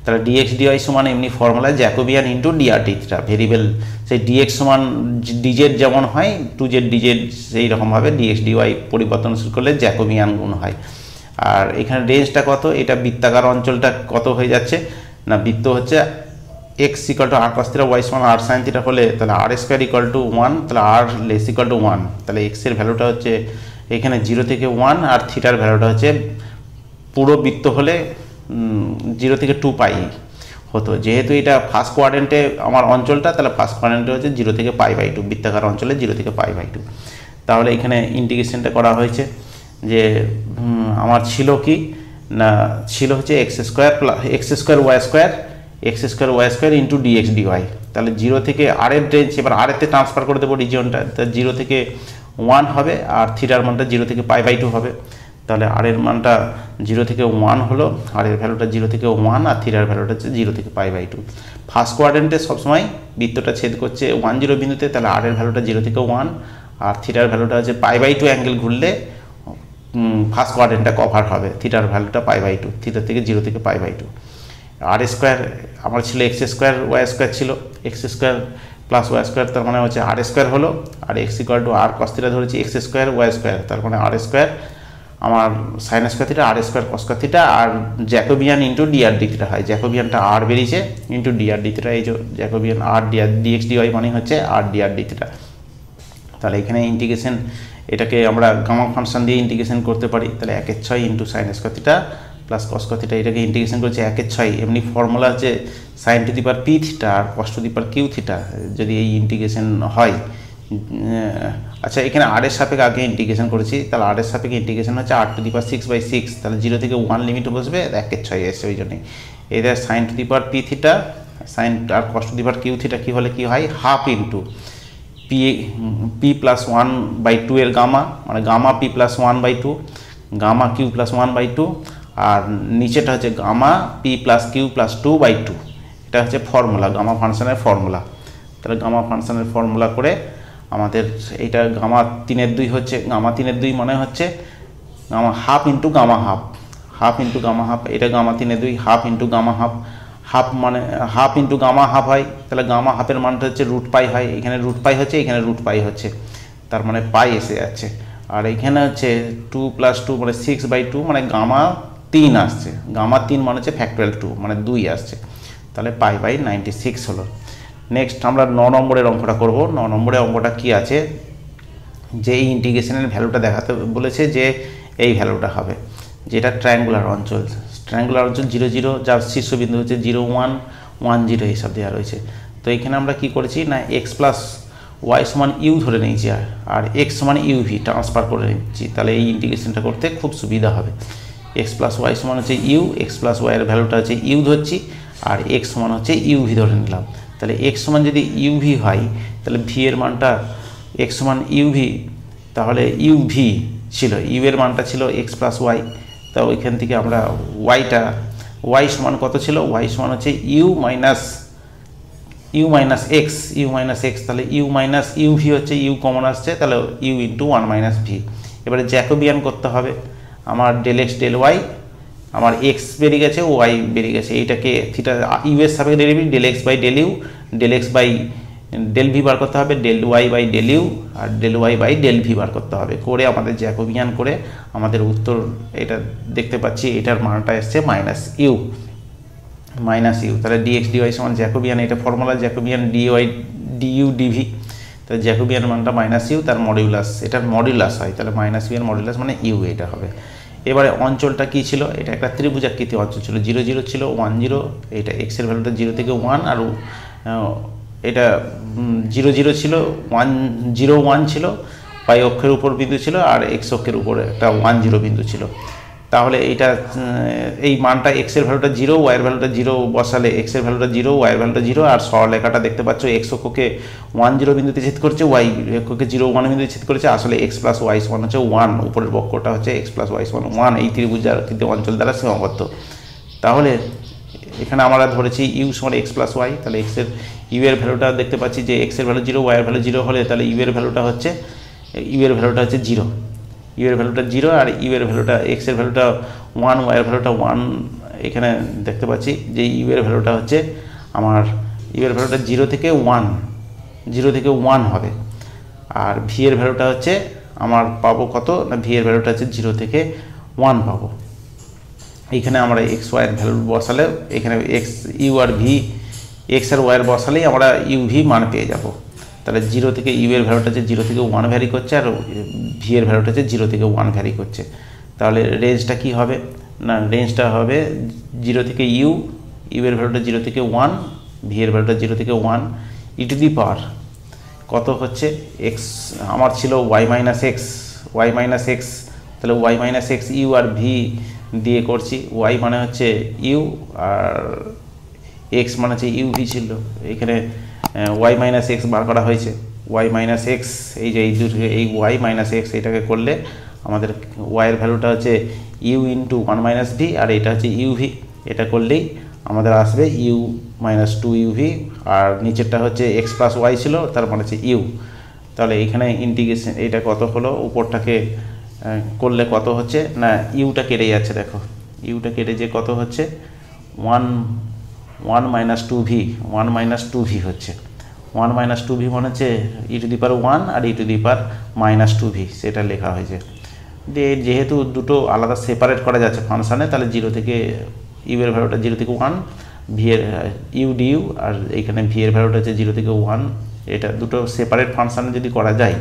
তাহলে ডিএক্স ডিওয়াই সমান এমনি formula Jacobian into dr d theta variable সেই ডিএক্স সমান ডিজেড যেমন হয় টু জেড ডিজেড সেই রকমভাবে ডিএক্স ডিওয়াই পরিবর্তনশীল করলে জ্যাকোবিয়ান গুণ হয়। আর এখানে রেঞ্জটা কত? এটা বৃত্তাকার অঞ্চলটা কত হয়ে যাচ্ছে? না, বৃত্ত হচ্ছে x equal to r cos y সমান আর সাইন থিটা হলে তাহলে r square equal to one তাহলে r less equal to one তাহলে এক্সের ভ্যালুটা হচ্ছে এখানে জিরো থেকে ওয়ান আর থিটার ভ্যালুটা হচ্ছে পুরো বৃত্ত হলে জিরো থেকে টু পাই হতো যেহেতু এটা ফার্স্ট কোয়ারেন্টে আমার অঞ্চলটা, তাহলে ফার্স্ট কোয়ারেন্টে হচ্ছে জিরো থেকে পাই বাই টু বৃত্তাকার অঞ্চলে জিরো থেকে পাই বাই টু তাহলে এখানে ইন্টিগ্রেশনটা করা হয়েছে যে আমার ছিল কি? না, ছিল হচ্ছে x square plus x square y square x square y square into dx dy তাহলে জিরো থেকে আর এর রেঞ্জ এবার আর এতে ট্রান্সফার করে দেবো রিজিয়নটা তা জিরো থেকে ওয়ান হবে, আর থিটার মানটা জিরো থেকে পাই বাই টু হবে। তাহলে আর এর মানটা জিরো থেকে ওয়ান হলো আর এর ভ্যালুটা জিরো থেকে ওয়ান আর থিটার ভ্যালুটা হচ্ছে জিরো থেকে পাই বাই টু ফার্স্ট কোয়াড্রেন্টে সবসময় বৃত্তটা ছেদ করছে ওয়ান জিরো বিন্দুতে, তাহলে আর এর ভ্যালুটা জিরো থেকে ওয়ান আর থিটার ভ্যালুটা হচ্ছে পাই বাই টু অ্যাঙ্গেল ঘুরলে ফার্স্ট কোয়াড্রেন্টটা কভার হবে থিটার ভ্যালুটা পাই বাই টু থিটার থেকে জিরো থেকে pi by two r square আমার ছিল এক্স স্কোয়ার ওয়াই স্কোয়ার ছিল x square plus y square তার মানে হচ্ছে আর স্কোয়ার হলো, আর x equal to r cos theta ধরেছি এক্স স্কোয়ার ওয়াই স্কোয়ার তার মানে আর স্কোয়ার আমার sine square theta r square cos square theta r Jacobian into dr d theta হয়। জ্যাকোবিয়ানটা আর বেরিয়েছে ইন্টু ডিআর ডি থিটা এই Jacobian r dr dx dy মানে হচ্ছে আর ডিআর ডি থিটা তাহলে এখানে ইন্টিগ্রেশন এটাকে আমরা গামা ফাংশন দিয়ে ইন্টিগ্রেশন করতে পারি। তাহলে একের ছয় into sine square theta plus cos theta এটাকে ইন্টিগ্রেশন করেছে একের ছয়। এমনি ফর্মুলা হচ্ছে sine to the power p theta R cos to the power q theta যদি এই ইন্টিগ্রেশন হয় আচ্ছা এখানে আর এর সাপেক্ষে আগে ইন্টিগ্রেশন করেছি, তাহলে আর এর সাপেক্ষে ইন্টিগ্রেশন হচ্ছে r to the power six by six তাহলে জিরো থেকে ওয়ান লিমিট বসবে একের ছয় এসে ওই জন্যই। এদের sine to the power p theta sine R cos to the power q theta কী হলে কী হয়? Half into p p plus one by two এর গামা মানে gamma p plus one by two gamma q plus one by two আর নিচেটা হচ্ছে gamma p plus q plus two by two এটা হচ্ছে formula gamma ফাংশনের formula তাহলে gamma ফাংশনের formula করে আমাদের এটা গামা তিনের দুই হচ্ছে, গামা তিনের দুই মানে হচ্ছে gamma half into gamma half. Half into gamma half, এটা গামা তিনের দুই, half into gamma half. Half মানে হাফ ইন্টু গামা হাফ হয়, তাহলে গামা হাফের মানটা হচ্ছে রুট পাই হয়, এখানে রুট পাই হচ্ছে, এখানে রুট পাই হচ্ছে। তার মানে পাই এসে যাচ্ছে। আর এখানে হচ্ছে টু প্লাস টু মানে সিক্স বাই টু মানে গামা তিন আসছে। গামা তিন মানে হচ্ছে ফ্যাক্টরিয়াল টু মানে দুই আসছে। তাহলে পাই বাই নাইনটি সিক্স হলো। নেক্সট আমরা ন নম্বরের অঙ্কটা করব। ন নম্বরের অঙ্কটা কি আছে? যে এই ইন্টিগ্রেশনের ভ্যালুটা দেখাতে বলেছে যে এই ভ্যালুটা হবে, যেটা ট্রায়াঙ্গুলার অঞ্চল। ট্রায়াঙ্গুলার অঞ্চল জিরো জিরো যার শীর্ষবিন্দু হচ্ছে জিরো ওয়ান ওয়ান জিরো এইসব দেওয়া রয়েছে। তো এখানে আমরা কি করেছি? না এক্স প্লাস ওয়াই সমান ইউ ধরে নিয়েছি আর আর এক্স সমান ইউভি ট্রান্সফার করে নিচ্ছি। তাহলে এই ইন্টিগ্রেশনটা করতে খুব সুবিধা হবে। এক্স প্লাস ওয়াই সমান হচ্ছে ইউ এক্স প্লাস ওয়াইয়ের ভ্যালুটা হচ্ছে ইউ ধরছি, আর এক্স সমান হচ্ছে ইউভি ধরে নিলাম। তাহলে এক্স সমান যদি ইউভি হয়, তাহলে ভি এর মানটা এক্স সমান ইউভি তাহলে ইউভি ছিল ইউ এর মানটা ছিল এক্স প্লাস ওয়াই তা ওইখান থেকে আমরা ওয়াইটা ওয়াই সমান কত ছিল? ওয়াই সমান হচ্ছে u minus u minus x u minus x তাহলে ইউ মাইনাস ইউ ভি হচ্ছে ইউ কমন আসছে, তাহলে u into one minus v এবারে জ্যাকোবিয়ান করতে হবে, আমার ডেল এক্স ডেল ওয়াই আমার এক্স বেরিয়ে গেছে ওয়াই বেরিয়ে গেছে। এইটাকে থিটা ইউ এর সাপেক্ষে derivative del x by del u del x by del v বার করতে হবে del y by del u R del y by del v বার করতে হবে। করে আমাদের জ্যাকোবিয়ান করে আমাদের উত্তর এটা দেখতে পাচ্ছি, এটার মানটা এসছে মাইনাস ইউ মাইনাস ইউ তাহলে ডিএক্স ডিওয়াই সমান জ্যাকোবিয়ান, এটা formula Jacobian dy du dv তাহলে জ্যাকোবিয়ান মানটা মাইনাস ইউ তার মডিউলাস এটার মডিউলাস হয়, তাহলে মাইনাস ইউ এর মডিউলাস মানে ইউ এটা হবে। এবারে অঞ্চলটা কি ছিল? এটা একটা ত্রিভুজাকৃতি অঞ্চল ছিল। জিরো জিরো ছিল, ওয়ান জিরো। এটা এক্সের ভ্যালুটা জিরো থেকে ওয়ান আর এটা জিরো জিরো ছিল, ওয়ান জিরো ওয়ান ছিল, পাই অক্ষের উপর বিন্দু ছিল আর এক্স অক্ষের উপরে একটা ওয়ান জিরো বিন্দু ছিল। তাহলে এইটা এই মানটা এক্সের ভ্যালুটা জিরো ওয়াইয়ের ভ্যালুটা জিরো বসালে এক্সের ভ্যালুটা জিরো ওয়াইয়ের ভ্যালুটা জিরো আর সরলেখাটা দেখতে পাচ্ছ এক্স অক্ষকে ওয়ান জিরো বিন্দুতে ছেদ করছে ওয়াই অক্ষকে জিরো ওয়ান বিন্দুতে ছেদ করেছে, আসলে এক্স প্লাস ওয়াই সমান হচ্ছে ওয়ান উপরের বক্ষটা হচ্ছে এক্স প্লাস ওয়াই সমান ওয়ান এই ত্রিভুজার কিন্তু অঞ্চল দ্বারা সীমাবদ্ধ। তাহলে এখানে আমরা ধরেছি ইউ সমান এক্স প্লাস ওয়াই তাহলে এক্সের ইউ এর ভ্যালুটা দেখতে পাচ্ছি যে এক্সের ভ্যালু জিরো ওয়াইয়ের ভ্যালু জিরো হলে তাহলে ইউ এর ভ্যালুটা হচ্ছে ইউ এর ভ্যালুটা হচ্ছে জিরো ইউ এর ভ্যালুটা জিরো আর ইউ এর ভ্যালুটা এক্সের ভ্যালুটা ওয়ান ওয়াই এর ভ্যালুটা ওয়ান এখানে দেখতে পাচ্ছি যে ইউ এর ভ্যালুটা হচ্ছে আমার ইউ এর ভ্যালুটা জিরো থেকে ওয়ান জিরো থেকে ওয়ান হবে। আর ভি এর ভ্যালুটা হচ্ছে আমার পাবো কত না ভি এর ভ্যালুটা হচ্ছে জিরো থেকে ওয়ান পাবো। এইখানে আমরা এক্স ওয়াইয়ের ভ্যালু বসালে এখানে এক্স ইউ আর ভি এক্স আর ওয়াইয়ের বসালেই আমরা ইউ ভি মান পেয়ে যাব। তাহলে জিরো থেকে ইউ এর ভ্যালুটা হচ্ছে জিরো থেকে ওয়ান ভ্যারি করছে আর ভি এর ভ্যালুটা হচ্ছে জিরো থেকে ওয়ান ভ্যারি করছে। তাহলে রেঞ্জটা কি হবে? না রেঞ্জটা হবে জিরো থেকে ইউ ইউ এর ভ্যালুটা জিরো থেকে ওয়ান ভি এর ভ্যালুটা জিরো থেকে ওয়ান ই টু দি পাওয়ার কত হচ্ছে? এক্স আমার ছিল y minus x y minus x তাহলে ওয়াই মাইনাস এক্স ইউ আর ভি দিয়ে করছি। ওয়াই মানে হচ্ছে ইউ আর এক্স মানে হচ্ছে ইউ ভি ছিল। এখানে ওয়াই মাইনাস এক্স বার করা হয়েছে। ওয়াই মাইনাস এক্স এই যে এই এই ওয়াই মাইনাস এক্স এটাকে করলে আমাদের ওয়াইয়ের ভ্যালুটা হচ্ছে u into one minus v আর এটা হচ্ছে ইউভি এটা করলেই আমাদের আসবে ইউ মাইনাস টু ইউভি আর নিচেরটা হচ্ছে এক্স প্লাস ওয়াই ছিল, তার মানে হচ্ছে ইউ তাহলে এখানে ইন্টিগ্রেশন এটা কত হলো? উপরটাকে করলে কত হচ্ছে? না ইউটা কেটে যাচ্ছে, দেখো। ইউটা কেটে যে কত হচ্ছে? One one minus two v one minus two v হচ্ছে। ওয়ান মাইনাস টু ভি মনে হচ্ছে e to the power one R e to the power minus two v সেটা লেখা হয়েছে। দিয়ে যেহেতু দুটো আলাদা সেপারেট করা যাচ্ছে ফাংশানে তাহলে জিরো থেকে ইউ এর ভ্যালুটা জিরো থেকে ওয়ান ভি এর ইউ ডি ইউ আর এইখানে ভি এর ভ্যালুটা হচ্ছে জিরো থেকে ওয়ান এটা দুটো সেপারেট ফাংশানে যদি করা যায়,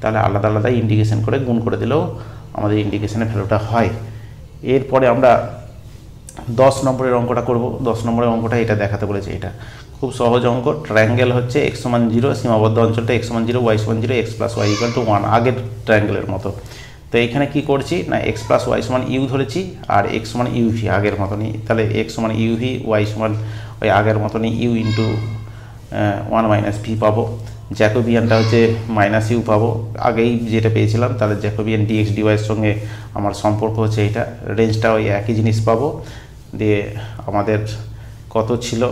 তাহলে আলাদা আলাদা ইন্ডিকেশন করে গুণ করে দিলেও আমাদের ইন্ডিকেশনের ভ্যালুটা হয়। এরপরে আমরা দশ নম্বরের অঙ্কটা করব। দশ নম্বরের অঙ্কটা এটা দেখাতে বলেছে এটা। খুব সহজ অঙ্ক। ট্রায়াঙ্গেল হচ্ছে এক্স সমান জিরো সীমাবদ্ধ অঞ্চলটা এক্স সমান জিরো ওয়াই সমান zero x plus y equal to one আগের ট্রায়াঙ্গেলের মতো। তো এখানে কি করছি? না এক্স প্লাস ওয়াই সমান ইউ ধরেছি আর এক্স সমান ইউভি আগের মতনই। তাহলে এক্স সমান ইউভি ওয়াই সমান ওই আগের মতনই u into one minus v পাবো। জ্যাকোবিয়ানটা হচ্ছে মাইনাস ইউ পাবো। আগেই যেটা পেয়েছিলাম, তাহলে জ্যাকোবিয়ান ডিএক্স ডিওয়াইয়ের সঙ্গে আমার সম্পর্ক হচ্ছে এটা। রেঞ্জটা ওই একই জিনিস পাবো। দিয়ে আমাদের কত ছিল,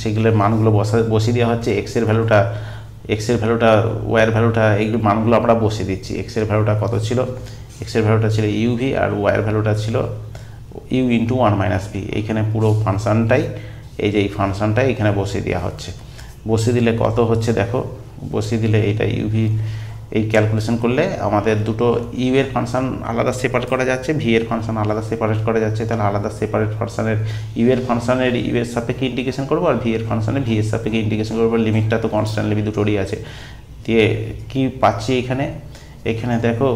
সেগুলোর মানগুলো বসা বসিয়ে দেওয়া হচ্ছে। এক্সের ভ্যালুটা এক্সের ভ্যালুটা ওয়ার ভ্যালুটা এইগুলো মানগুলো আমরা বসিয়ে দিচ্ছি। এক্সের ভ্যালুটা কত ছিল? এক্সের ভ্যালুটা ছিল ইউভি আর ওয়ার ভ্যালুটা ছিল u into one minus v এইখানে পুরো ফাংশনটাই, এই যে এই ফাংশনটাই এখানে বসিয়ে দেওয়া হচ্ছে। বসিয়ে দিলে কত হচ্ছে দেখো? বসিয়ে দিলে এটা ইউভি এই ক্যালকুলেশন করলে আমাদের দুটো ইউ এর ফাংশন আলাদা সেপারেট করা যাচ্ছে ভি এর ফাংশন আলাদা সেপারেট করা যাচ্ছে, তাহলে আলাদা সেপারেট ফাংশনের ইউ এর ফাংশনের ইউ এর সাপেক্ষে ইন্টিগ্রেশন করব আর ভি এর ফাংশনে ভি এর সাপেক্ষে ইন্টিগ্রেশন করব। লিমিটটা তো কনস্ট্যান্ট লিমিট দুটোরই আছে। দিয়ে কি পাচ্ছি এখানে? এখানে দেখো,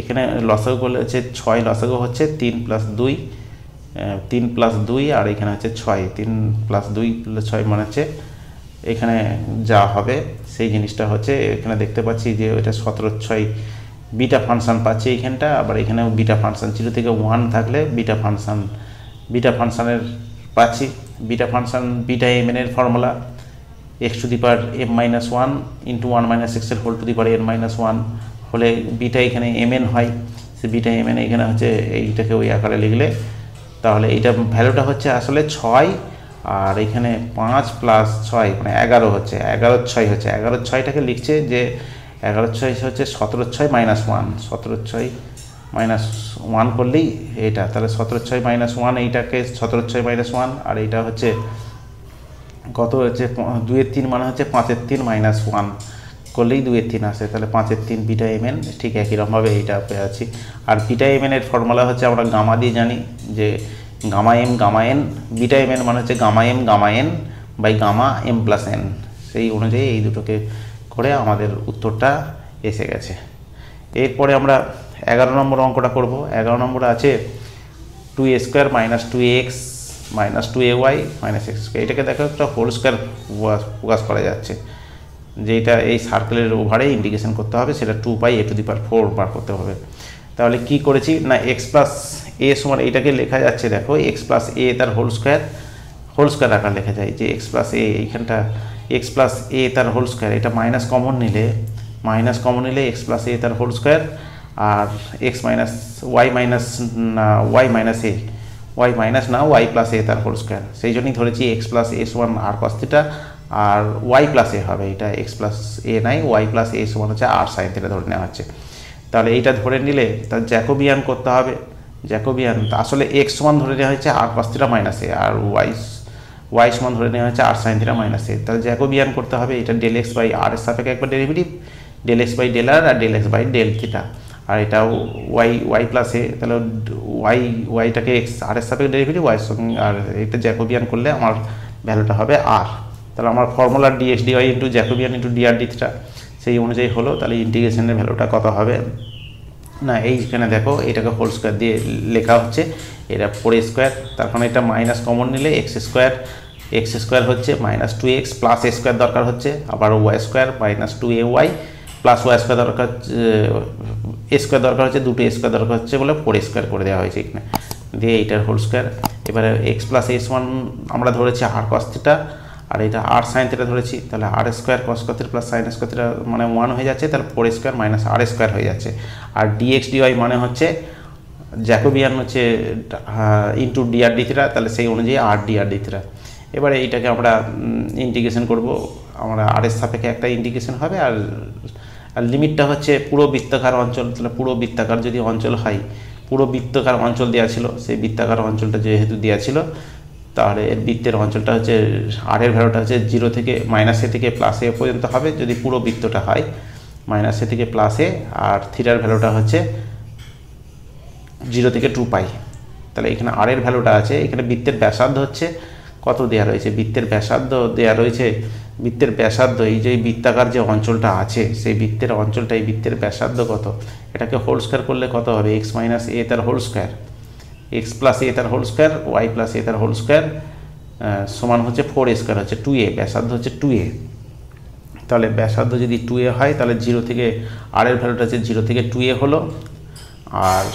এখানে লসাগু করলে হচ্ছে ছয় লসাগু হচ্ছে তিন প্লাস দুই তিন প্লাস দুই আর এখানে হচ্ছে ছয়। তিন প্লাস দুই ছয় মানে হচ্ছে এখানে যা হবে সেই জিনিসটা হচ্ছে, এখানে দেখতে পাচ্ছি যে এটা সতেরো ছয় বিটা ফাংশন পাচ্ছি এইখানটা, আবার এখানেও বিটা ফাংশন, জিরো থেকে ওয়ান থাকলে বিটা ফাংশান, বিটা ফাংশানের পাচ্ছি। বিটা ফাংশান, বিটা এম এর formula x to the power m minus one into one minus এক্সের whole to the power n minus one হলে বিটা এখানে এম এন হয়। সে বিটা এম এন এখানে হচ্ছে এইটাকে ওই আকারে লিখলে, তাহলে এইটা ভ্যালুটা হচ্ছে আসলে ছয় আর এখানে পাঁচ প্লাস ছয় মানে এগারো হচ্ছে, এগারো ছয় হচ্ছে, এগারো ছয়টাকে লিখছে যে এগারো ছয় হচ্ছে সতেরো ছয় মাইনাস ওয়ান সতেরো ছয় মাইনাস ওয়ান করলেই এটা, তাহলে সতেরো ছয় মাইনাস ওয়ান এইটাকে সতেরো ছয় মাইনাস ওয়ান আর এইটা হচ্ছে কত হচ্ছে দুয়ের তিন মানে হচ্ছে পাঁচের তিন মাইনাস ওয়ান করলেই দুয়ের তিন আসে, তাহলে পাঁচের তিন বিটা এম এন ঠিক একই রকমভাবে এইটা পেয়ে আছি। আর বিটা এম এর ফর্মুলা হচ্ছে আমরা গামা দিয়ে জানি যে gamma m gamma n beta m n মানে হচ্ছে gamma m gamma n by gamma, m plus n. সেই অনুযায়ী এই দুটোকে করে আমাদের উত্তরটা এসে গেছে। এরপরে আমরা এগারো নম্বর অঙ্কটা করব। এগারো নম্বরে আছে two a square minus two x minus two a y minus x square এটাকে দেখো একটা হোল স্কোয়ার প্রকাশ করা যাচ্ছে। যেটা এই সার্কেলের ওভারে ইন্ডিকেশন করতে হবে, সেটা two pi a to the power four বার করতে হবে। তাহলে কি করেছি? না এক্স প্লাস এ সমান এটাকে লেখা যাচ্ছে, দেখো এক্স প্লাস এ তার হোল স্কোয়ার হোল স্কোয়ার আকার লেখা যায়। যে এক্স প্লাস এ এইখানটা এক্স প্লাস এ তার হোল স্কোয়ার এটা মাইনাস কমন নিলে মাইনাস কমন নিলে এক্স প্লাস এ তার হোল স্কোয়ার আর এক্স মাইনাস ওয়াই মাইনাস না y minus a y minus না ওয়াই প্লাস এ তার হোল স্কোয়ার সেই জন্যই ধরেছি x plus s one r cos theta আর ওয়াই প্লাস এ হবে এটা এক্স প্লাস এ নাই ওয়াই প্লাস এ সমান হচ্ছে আর সাইন থিটা ধরে নেওয়া হচ্ছে। তাহলে এইটা ধরে নিলে তার জ্যাকোবিয়ান করতে হবে। জ্যাকোবিয়ান আসলে এক্স সমান ধরে নেওয়া হয়েছে r cos theta minus a R y Y সমান ধরে নেওয়া হয়েছে r sine theta minus a তাহলে জ্যাকোবিয়ান করতে হবে, এটা ডেল এক্স বাই আর এর সাপেক্ষে একবার derivative del x by del r R del x by del theta আর এটাও ওয়াই ওয়াই প্লাস এ তাহলে ওয়াই ওয়াইটাকে এক্স আর এর সাপেক্ষে ডেরিভেটিভ ওয়াই সঙ্গে, আর এটা জ্যাকোবিয়ান করলে আমার ভ্যালুটা হবে আর তাহলে আমার formula dx dy into Jacobian into dr d theta সেই অনুযায়ী হলো, তাহলে ইন্টিগ্রেশনের ভ্যালুটা কত হবে? না এইখানে দেখো, এটাকে হোল স্কোয়ার দিয়ে লেখা হচ্ছে। এটা ফোর স্কোয়ার তার কারণে এটা মাইনাস কমন নিলে এক্স স্কোয়ার এক্স স্কোয়ার হচ্ছে minus two x plus a square দরকার হচ্ছে, আবার y square minus two a y plus y square দরকার এ স্কোয়ার দরকার হচ্ছে, দুটো স্কোয়ার দরকার হচ্ছে বলে ফোর স্কোয়ার করে দেওয়া হয়েছে এখানে। দিয়ে এইটার হোল স্কোয়ার এবারে এক্স প্লাস এস ওয়ান আমরা ধরেছি আর কস্তিটা আর এটা আর সাইন থিটা ধরেছি, তাহলে আর স্কোয়ার কস কথির প্লাস সাইন স্কোয়ার মানে ওয়ান হয়ে যাচ্ছে, তাহলে four square minus r square হয়ে যাচ্ছে। আর ডিএক্স ডিওয়াই মানে হচ্ছে জ্যাকোবিয়ান হচ্ছে ইন্টু ডিআর ডি তাহলে সেই অনুযায়ী আর ডিআর ডি এবারে এইটাকে আমরা ইন্টিগ্রেশন করব। আমরা আর এর সাপেক্ষে একটা ইন্টিগ্রেশন হবে, আর আর লিমিটটা হচ্ছে পুরো বৃত্তাকার অঞ্চল, তাহলে পুরো বৃত্তাকার যদি অঞ্চল হয়, পুরো বৃত্তাকার অঞ্চল দেওয়া ছিল, সেই বৃত্তাকার অঞ্চলটা যেহেতু দেওয়া ছিল তাহলে এর বৃত্তের অঞ্চলটা হচ্ছে আর এর ভ্যালুটা হচ্ছে জিরো থেকে মাইনাস এ থেকে প্লাস পর্যন্ত হবে যদি পুরো বৃত্তটা হয়। মাইনাস এ থেকে প্লাস আর থিটার ভ্যালুটা হচ্ছে জিরো থেকে টু পাই তাহলে এখানে আর এর ভ্যালুটা আছে, এখানে বৃত্তের ব্যাসার্ধ হচ্ছে কত দেওয়া রয়েছে? বৃত্তের ব্যাসার্ধ দেওয়া রয়েছে, বৃত্তের ব্যাসার্ধ, এই যে বৃত্তাকার যে অঞ্চলটা আছে, সেই বৃত্তের অঞ্চলটা এই বৃত্তের ব্যাসার্ধ কত? এটাকে হোল স্কোয়ার করলে কত হবে? এক্স মাইনাস এ তার whole square x plus a তার whole square, y plus a তার হোল স্কোয়ার সমান হচ্ছে ফোর স্কোয়ার হচ্ছে টু এ, ব্যাসার্ধ হচ্ছে টু এ। তাহলে ব্যাসার্ধ যদি টু এ হয়, তাহলে জিরো থেকে আর এর ভ্যালুটা হচ্ছে জিরো থেকে টু এ হলো, আর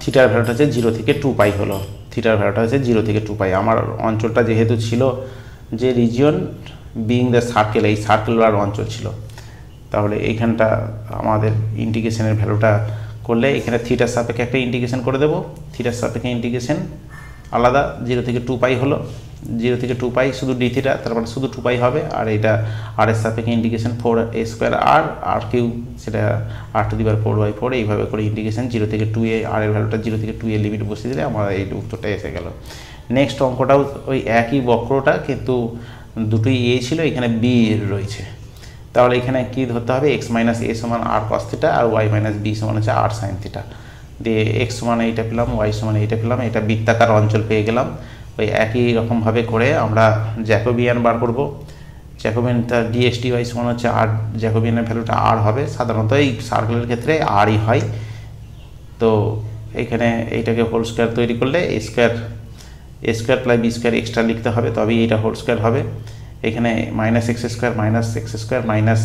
থিটার ভ্যালুটা হচ্ছে জিরো থেকে টু পাই হলো। থিটার ভ্যালুটা হচ্ছে জিরো থেকে টু পাই। আমার অঞ্চলটা যেহেতু ছিল যে রিজিয়ন বিং দ্য সার্কেল এই সার্কেলার অঞ্চল ছিল। তাহলে এইখানটা আমাদের ইন্টিগ্রেশনের ভ্যালুটা করলে এখানে থিটার সাপেক্ষে একটা ইন্টিগ্রেশন করে দেবো। থিটার সাপেক্ষে ইন্টিগ্রেশন আলাদা জিরো থেকে টু পাই হলো। জিরো থেকে টু পাই শুধু ডি থিটা তারপরে শুধু টু পাই হবে। আর এটা আর এর সাপেক্ষে integration four a square r r q সেটা আর টু দিবার ফোর বাই ফোর এইভাবে করে ইন্টিগ্রেশন জিরো থেকে টু এ আর এর ভ্যালুটা জিরো থেকে টু এ লিমিট বসিয়ে দিলে আমার এই উত্তরটা এসে গেল। নেক্সট অঙ্কটাও ওই একই বক্রটা, কিন্তু দুটোই এ ছিল, এখানে বি রয়েছে। তাহলে এখানে কি ধরতে হবে? এক্স মাইনাস এ সমান আর কস থিটা আর ওয়াই মাইনাস বি সমান হচ্ছে আর সাইন থিটা দিয়ে এক্স সমান এইটা পেলাম ওয়াই সমান এইটা পেলাম, এটা বৃত্তাকার অঞ্চল পেয়ে গেলাম। ওই একই রকমভাবে করে আমরা জ্যাকোবিয়ান বার করব। জ্যাকোবিয়ান তার ডিএসটি ওয়াই সমান হচ্ছে আর জ্যাকোবিয়ানের ভ্যালুটা আর হবে। সাধারণত এই সার্কেলের ক্ষেত্রে আরই হয়। তো এখানে এইটাকে হোল স্কোয়ার তৈরি করলে square a square plus b square extra লিখতে হবে, তবেই এটা হোল স্কোয়ার হবে। এখানে minus x square minus x square minus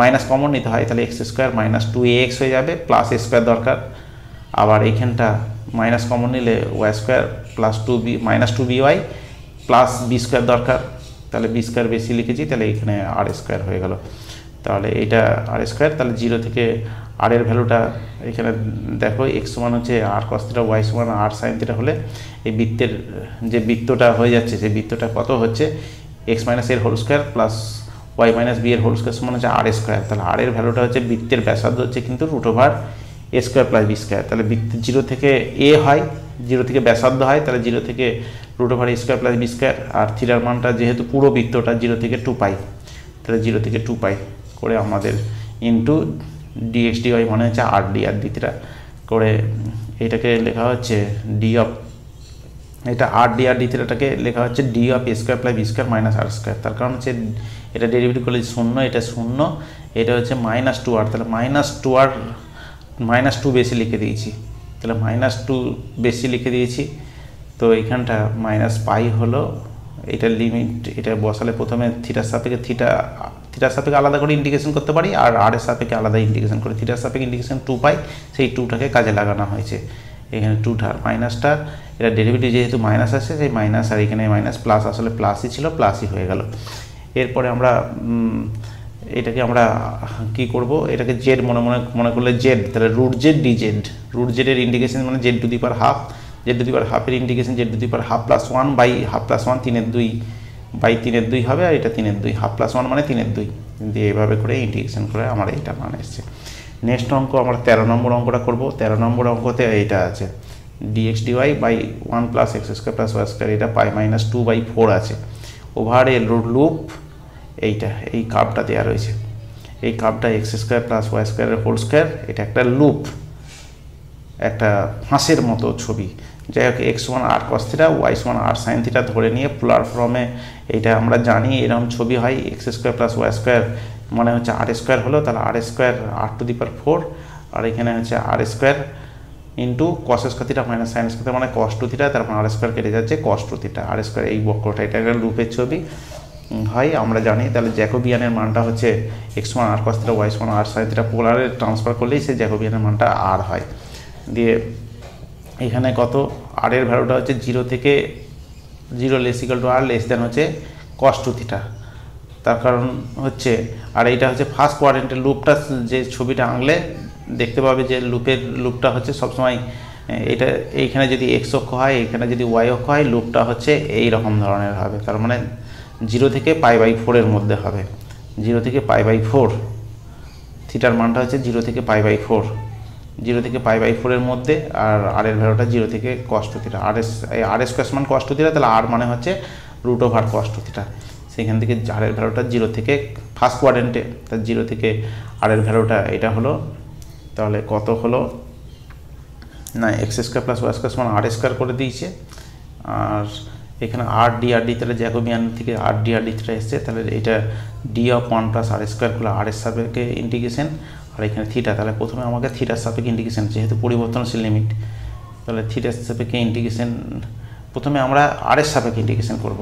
minus common নিতে হয়, তাহলে x square minus two x হয়ে যাবে প্লাস স্কোয়ার দরকার। আবার এইখানটা মাইনাস কমন নিলে y square plus two b minus two b y plus b square দরকার। তাহলে বি স্কোয়ার বেশি লিখেছি, তাহলে এখানে আর স্কোয়ার হয়ে গেল। তাহলে এইটা আর স্কোয়ার তাহলে জিরো থেকে আর এর ভ্যালুটা এখানে দেখো এক্স সমান হচ্ছে আর কস্তিটা ওয়াই সমান আর সাইন থিটা হলে এই বৃত্তের যে বৃত্তটা হয়ে যাচ্ছে, সেই বৃত্তটা কত হচ্ছে? এক্স মাইনাস এর whole square plus y minus b এর হোল স্কোয়ার সমান হচ্ছে আর স্কোয়ার তাহলে আর এর ভ্যালুটা হচ্ছে বৃত্তের ব্যাসার্ধ হচ্ছে কিন্তু root over a square plus b square তাহলে বৃত্ত জিরো থেকে এ হয় জিরো থেকে ব্যাসার্ধ হয়, তাহলে জিরো থেকে root over a square plus b square আর থিটার মানটা যেহেতু পুরো বৃত্তটা জিরো থেকে টু পাই তাহলে জিরো থেকে টু পাই করে আমাদের ইন্টু ডিএক্সডি ওয়াই মানে হচ্ছে আর ডি আর থিটা করে এটাকে লেখা হচ্ছে ডি অফ এটা আর ডি আর ডি থিটাটাকে লেখা হচ্ছে d of a square plus b square minus r square তার কারণ হচ্ছে এটা ডেরিভেটিভ করলে শূন্য, এটা শূন্য, এটা হচ্ছে মাইনাস টু আর তাহলে minus two r minus two বেশি লিখে দিয়েছি। তাহলে মাইনাস টু বেশি লিখে দিয়েছি। তো এইখানটা মাইনাস পাই হলো, এটা লিমিট এটা বসালে প্রথমে থিটার সাপেক্ষে থিটা থিটার সাপেক্ষে আলাদা করে ইন্ডিকেশন করতে পারি, আর আর এর সাপেক্ষে আলাদা ইন্ডিকেশন করে। থিটার সাপেক্ষে ইন্ডিকেশন টু পাই, সেই টুটাকে কাজে লাগানো হয়েছে। এখানে টুটার মাইনাসটা এটা ডেরিভেটিভ যেহেতু মাইনাস আছে, সেই মাইনাস আর এখানে মাইনাস প্লাস আসলে প্লাসই ছিল প্লাসই হয়ে গেল। এরপরে আমরা এটাকে আমরা কি করব? এটাকে জেড মনে মনে মনে করলে জেড তাহলে root z d z root জেডের indication মানে z to the power half z to the power হাফের indication z to the power half plus one by half plus one তিনের দুই বাই তিনের দুই হবে, আর এটা তিনের দুই হাফ প্লাস ওয়ান মানে তিনের দুই। দিয়ে এভাবে করে ইন্ডিকেশন করে আমার এটা মান এসছে। নেক্সট অঙ্ক, আমরা তেরো নম্বর অঙ্কটা করব। তেরো নম্বর অঙ্কতে এইটা আছে। D x d y by one plus x square plus y square এটা pi minus two by four আছে। ওভার এ লুপ এইটা, এই কাপটা দেওয়া রয়েছে। এই কাপটা এক্স স্কোয়ার প্লাস ওয়াই স্কোয়ারের হোল স্কোয়ার এটা একটা লুপ একটা ফাঁসের মতো ছবি। যাই হোক x one r cos theta y one r sine theta ধরে নিয়ে পোলার ফর্মে এইটা আমরা জানি এরকম ছবি হয় x square plus y square মানে হচ্ছে আর স্কোয়ার হলো, তাহলে r square r to the power four আর এখানে হচ্ছে r square into cos square minus sine square মানে কস টু থিটা তারপর আর স্কোয়ার কেটে যাচ্ছে cos two theta r square এই বক্রটা, এটা একটা লুপের ছবি। হয়, আমরা জানি, তাহলে জ্যাকোবিয়ানের মানটা হচ্ছে x one r cos theta y one r sine theta পোলারে ট্রান্সফার করলেই সেই জ্যাকোবিয়ানের মানটা আর হয়। দিয়ে এখানে কত? আর এর ভ্যালুটা হচ্ছে জিরো থেকে zero less equal to r less than হচ্ছে কস টু থিটা তার কারণ হচ্ছে, আর এইটা হচ্ছে ফার্স্ট কোয়ারেন্টের লুপটা যে ছবিটা আঁকলে দেখতে পাবে যে লুপের লুপটা হচ্ছে সবসময় এটা এইখানে যদি এক্স অক্ষ হয়, এখানে যদি ওয়াই অক্ষ হয় লুপটা হচ্ছে এই রকম ধরনের হবে। তার মানে জিরো থেকে পাই বাই ফোরের মধ্যে হবে। জিরো থেকে পাই বাই ফোর থিটার মানটা হচ্ছে জিরো থেকে পাই বাই ফোর জিরো থেকে পাই বাই ফোরের মধ্যে, আর আর এর ভ্যালুটা জিরো থেকে cos theta r s r s মান কষ্ট থিটা তাহলে আর মানে হচ্ছে রুট ওভার কষ্ট থিটা সেখান থেকে আর এর ভ্যালুটা জিরো থেকে ফার্স্ট কোয়ারেন্টে তার জিরো থেকে আর এর ভ্যালুটা এটা হলো, তাহলে কত হলো? না x square plus y square সমান আর স্কোয়ার করে দিয়েছে। আর এখানে আর ডি আর ডি তাহলে জ্যাকোবিয়ান থেকে r d r d theta এসছে, তাহলে এটা d of one plus r স্কোয়ারগুলো r এর সাপেক্ষে ইন্টিগ্রেশন আর এখানে থিটা তাহলে প্রথমে আমাকে থিটার সাপেক্ষে ইন্টিগ্রেশন যেহেতু পরিবর্তনশীল লিমিট তাহলে থিটার সাপেক্ষে ইন্টিগ্রেশন প্রথমে আমরা আর এর সাপেক্ষে ইন্টিগ্রেশন করব।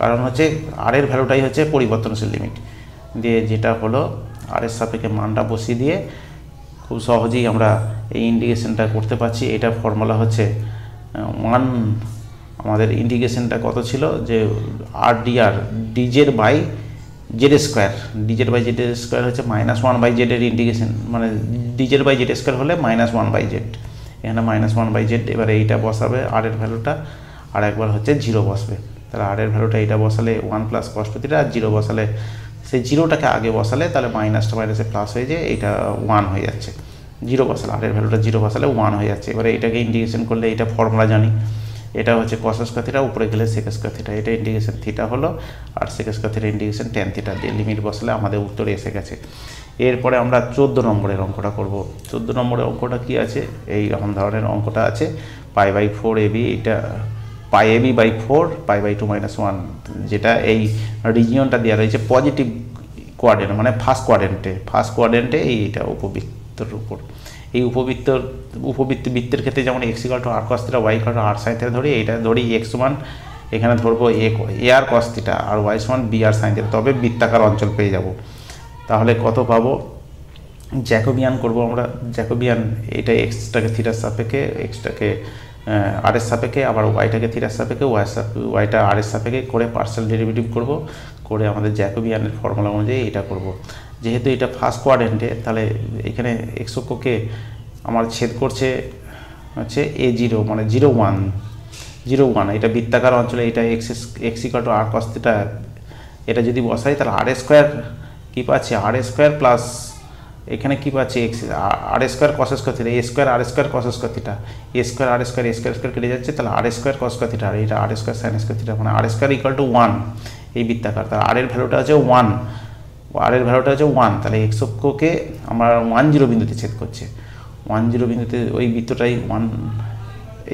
কারণ হচ্ছে আর এর ভ্যালুটাই হচ্ছে পরিবর্তনশীল লিমিট দিয়ে যেটা হলো আর এর সাপেক্ষে মানটা বসিয়ে দিয়ে খুব সহজেই আমরা এই ইন্টিগ্রেশনটা করতে পারছি। এটা ফর্মুলা হচ্ছে ওয়ান আমাদের ইন্টিগ্রেশনটা কত ছিল? যে r DR ডিজের by z square d z by z square হচ্ছে মাইনাস ওয়ান বাই জেডের ইন্টিগ্রেশন মানে d z by z square হলে মাইনাস ওয়ান বাই জেড এখানে মাইনাস ওয়ান বাই জেড এবার এইটা বসাবে আর এর ভ্যালুটা আর একবার হচ্ছে জিরো বসবে। তাহলে আর এর ভ্যালুটা এইটা বসালে ওয়ান প্লাস কষ্টতিটা আর জিরো বসালে, সেই জিরোটাকে আগে বসালে তাহলে মাইনাসটা মাইনাসে প্লাস হয়ে যায় এইটা ওয়ান হয়ে যাচ্ছে। জিরো বসালে আর এর ভ্যালুটা জিরো বসালে ওয়ান হয়ে যাচ্ছে। এবারে এটাকে ইন্টিগ্রেশন করলে এটা ফর্মুলা জানি। এটা হচ্ছে কসাস্কা থিটা উপরে গেলে সেকাস্কা থিটা এটা ইন্টিগ্রেশন থিটা হলো আর sec square theta integration tan theta দিয়ে লিমিট বসালে আমাদের উত্তর এসে গেছে। এরপরে আমরা চোদ্দ নম্বরের অঙ্কটা করব। চোদ্দ নম্বরের অঙ্কটা কি আছে? এই রকম ধরনের অঙ্কটা আছে। পাই বাই ফোর এবি এটা pi ab by four, pi by two minus one, যেটা এই রিজিয়নটা দেওয়া রয়েছে পজিটিভ কোয়াড্রেন্ট মানে ফার্স্ট কোয়াড্রেন্টে ফার্স্ট কোয়াড্রেন্টে এইটা উপবৃত্তর উপর। এই উপবৃত্ত উপবৃত্ত বৃত্তের ক্ষেত্রে যেমন x equal to r cos theta y equal to r sine theta ধরি, এইটা ধরি এক্স ওয়ান এখানে ধরবো a a r cos theta R Y সমান বি আর সাইন থিটা তবে বৃত্তাকার অঞ্চল পেয়ে যাব। তাহলে কত পাবো? জ্যাকোবিয়ান করব আমরা। জ্যাকোবিয়ান, এটা এক্সটাকে থিটার সাপেক্ষে এক্সটাকে আর এর সাপেক্ষে, আবার ওয়াইটাকে থিটার সাপেক্ষে ওয়াই ওয়াইটা আর এর সাপেক্ষে করে পার্সেল ডেরিভেটিভ করব, করে আমাদের জ্যাকোবিয়ানের ফর্মুলা অনুযায়ী এটা করব। যেহেতু এটা ফার্স্ট কোয়াড্রেন্টে তাহলে এখানে এক্সক্ষকে আমার ছেদ করছে হচ্ছে এ জিরো মানে জিরো ওয়ান জিরো ওয়ান এটা বৃত্তাকার অঞ্চলে এটা x x equal to r cos theta এটা যদি বসাই, তাহলে আর স্কোয়ার কী পাচ্ছি? আর স্কোয়ার প্লাস এখানে কী পাচ্ছি? X r square cos square theta a square r square cos square theta a square r square a square square কেটে যাচ্ছে, তাহলে r square cos square theta r এটা r square sine square theta মানে r square equal to one এই বৃত্তাকার। তাহলে আর এর ভ্যালুটা হচ্ছে ওয়ান আর এর ভ্যালুটা হচ্ছে ওয়ান তাহলে এক্স অক্ষকে আমার ওয়ান জিরো বিন্দুতে ছেদ করছে। ওয়ান জিরো বিন্দুতে ওই বৃত্তটাই ওয়ান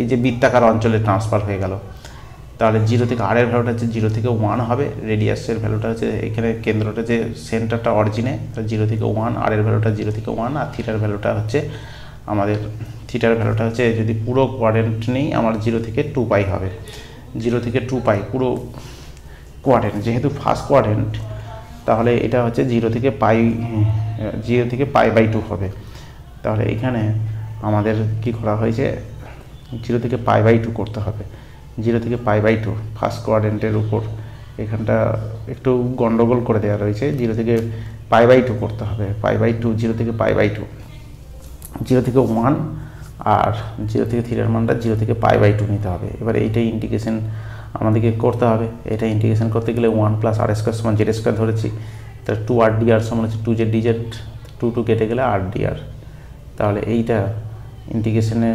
এই যে বৃত্তাকার অঞ্চলে ট্রান্সফার হয়ে গেল। তাহলে জিরো থেকে আর এর ভ্যালুটা হচ্ছে জিরো থেকে ওয়ান হবে। রেডিয়াসের ভ্যালুটা হচ্ছে এখানে কেন্দ্রটা যে সেন্টারটা অরিজিনে জিরো থেকে ওয়ান আর এর ভ্যালুটা জিরো থেকে ওয়ান আর থিটার ভ্যালুটা হচ্ছে আমাদের থিটার ভ্যালুটা হচ্ছে যদি পুরো কোয়ারেন্ট নেই, আমার জিরো থেকে টু পাই হবে। জিরো থেকে টু পাই পুরো কোয়ারেন্ট যেহেতু ফার্স্ট কোয়ারেন্ট তাহলে এটা হচ্ছে জিরো থেকে পাই জিরো থেকে পাই বাই টু হবে। তাহলে এখানে আমাদের কি করা হয়েছে? জিরো থেকে পাই বাই টু করতে হবে। জিরো থেকে পাই বাই টু ফার্স্ট কোয়ারেন্টের উপর। এখানটা একটু গন্ডগোল করে দেওয়া রয়েছে জিরো থেকে পাই বাই টু করতে হবে। পাই বাই টু জিরো থেকে পাই বাই টু জিরো থেকে ওয়ান আর জিরো থেকে থ্রির মানটা জিরো থেকে পাই বাই টু নিতে হবে। এবার এইটাই ইন্টিগ্রেশন আমাদেরকে করতে হবে। এটা ইন্টিগ্রেশন করতে গেলে ওয়ান প্লাস আর স্কোয়ার সমান জেড স্কোয়ার ধরেছি। তাহলে টু আর ডি আর সমান হচ্ছে two z d z two two কেটে গেলে আর ডি আর তাহলে এইটা ইন্টিগ্রেশনে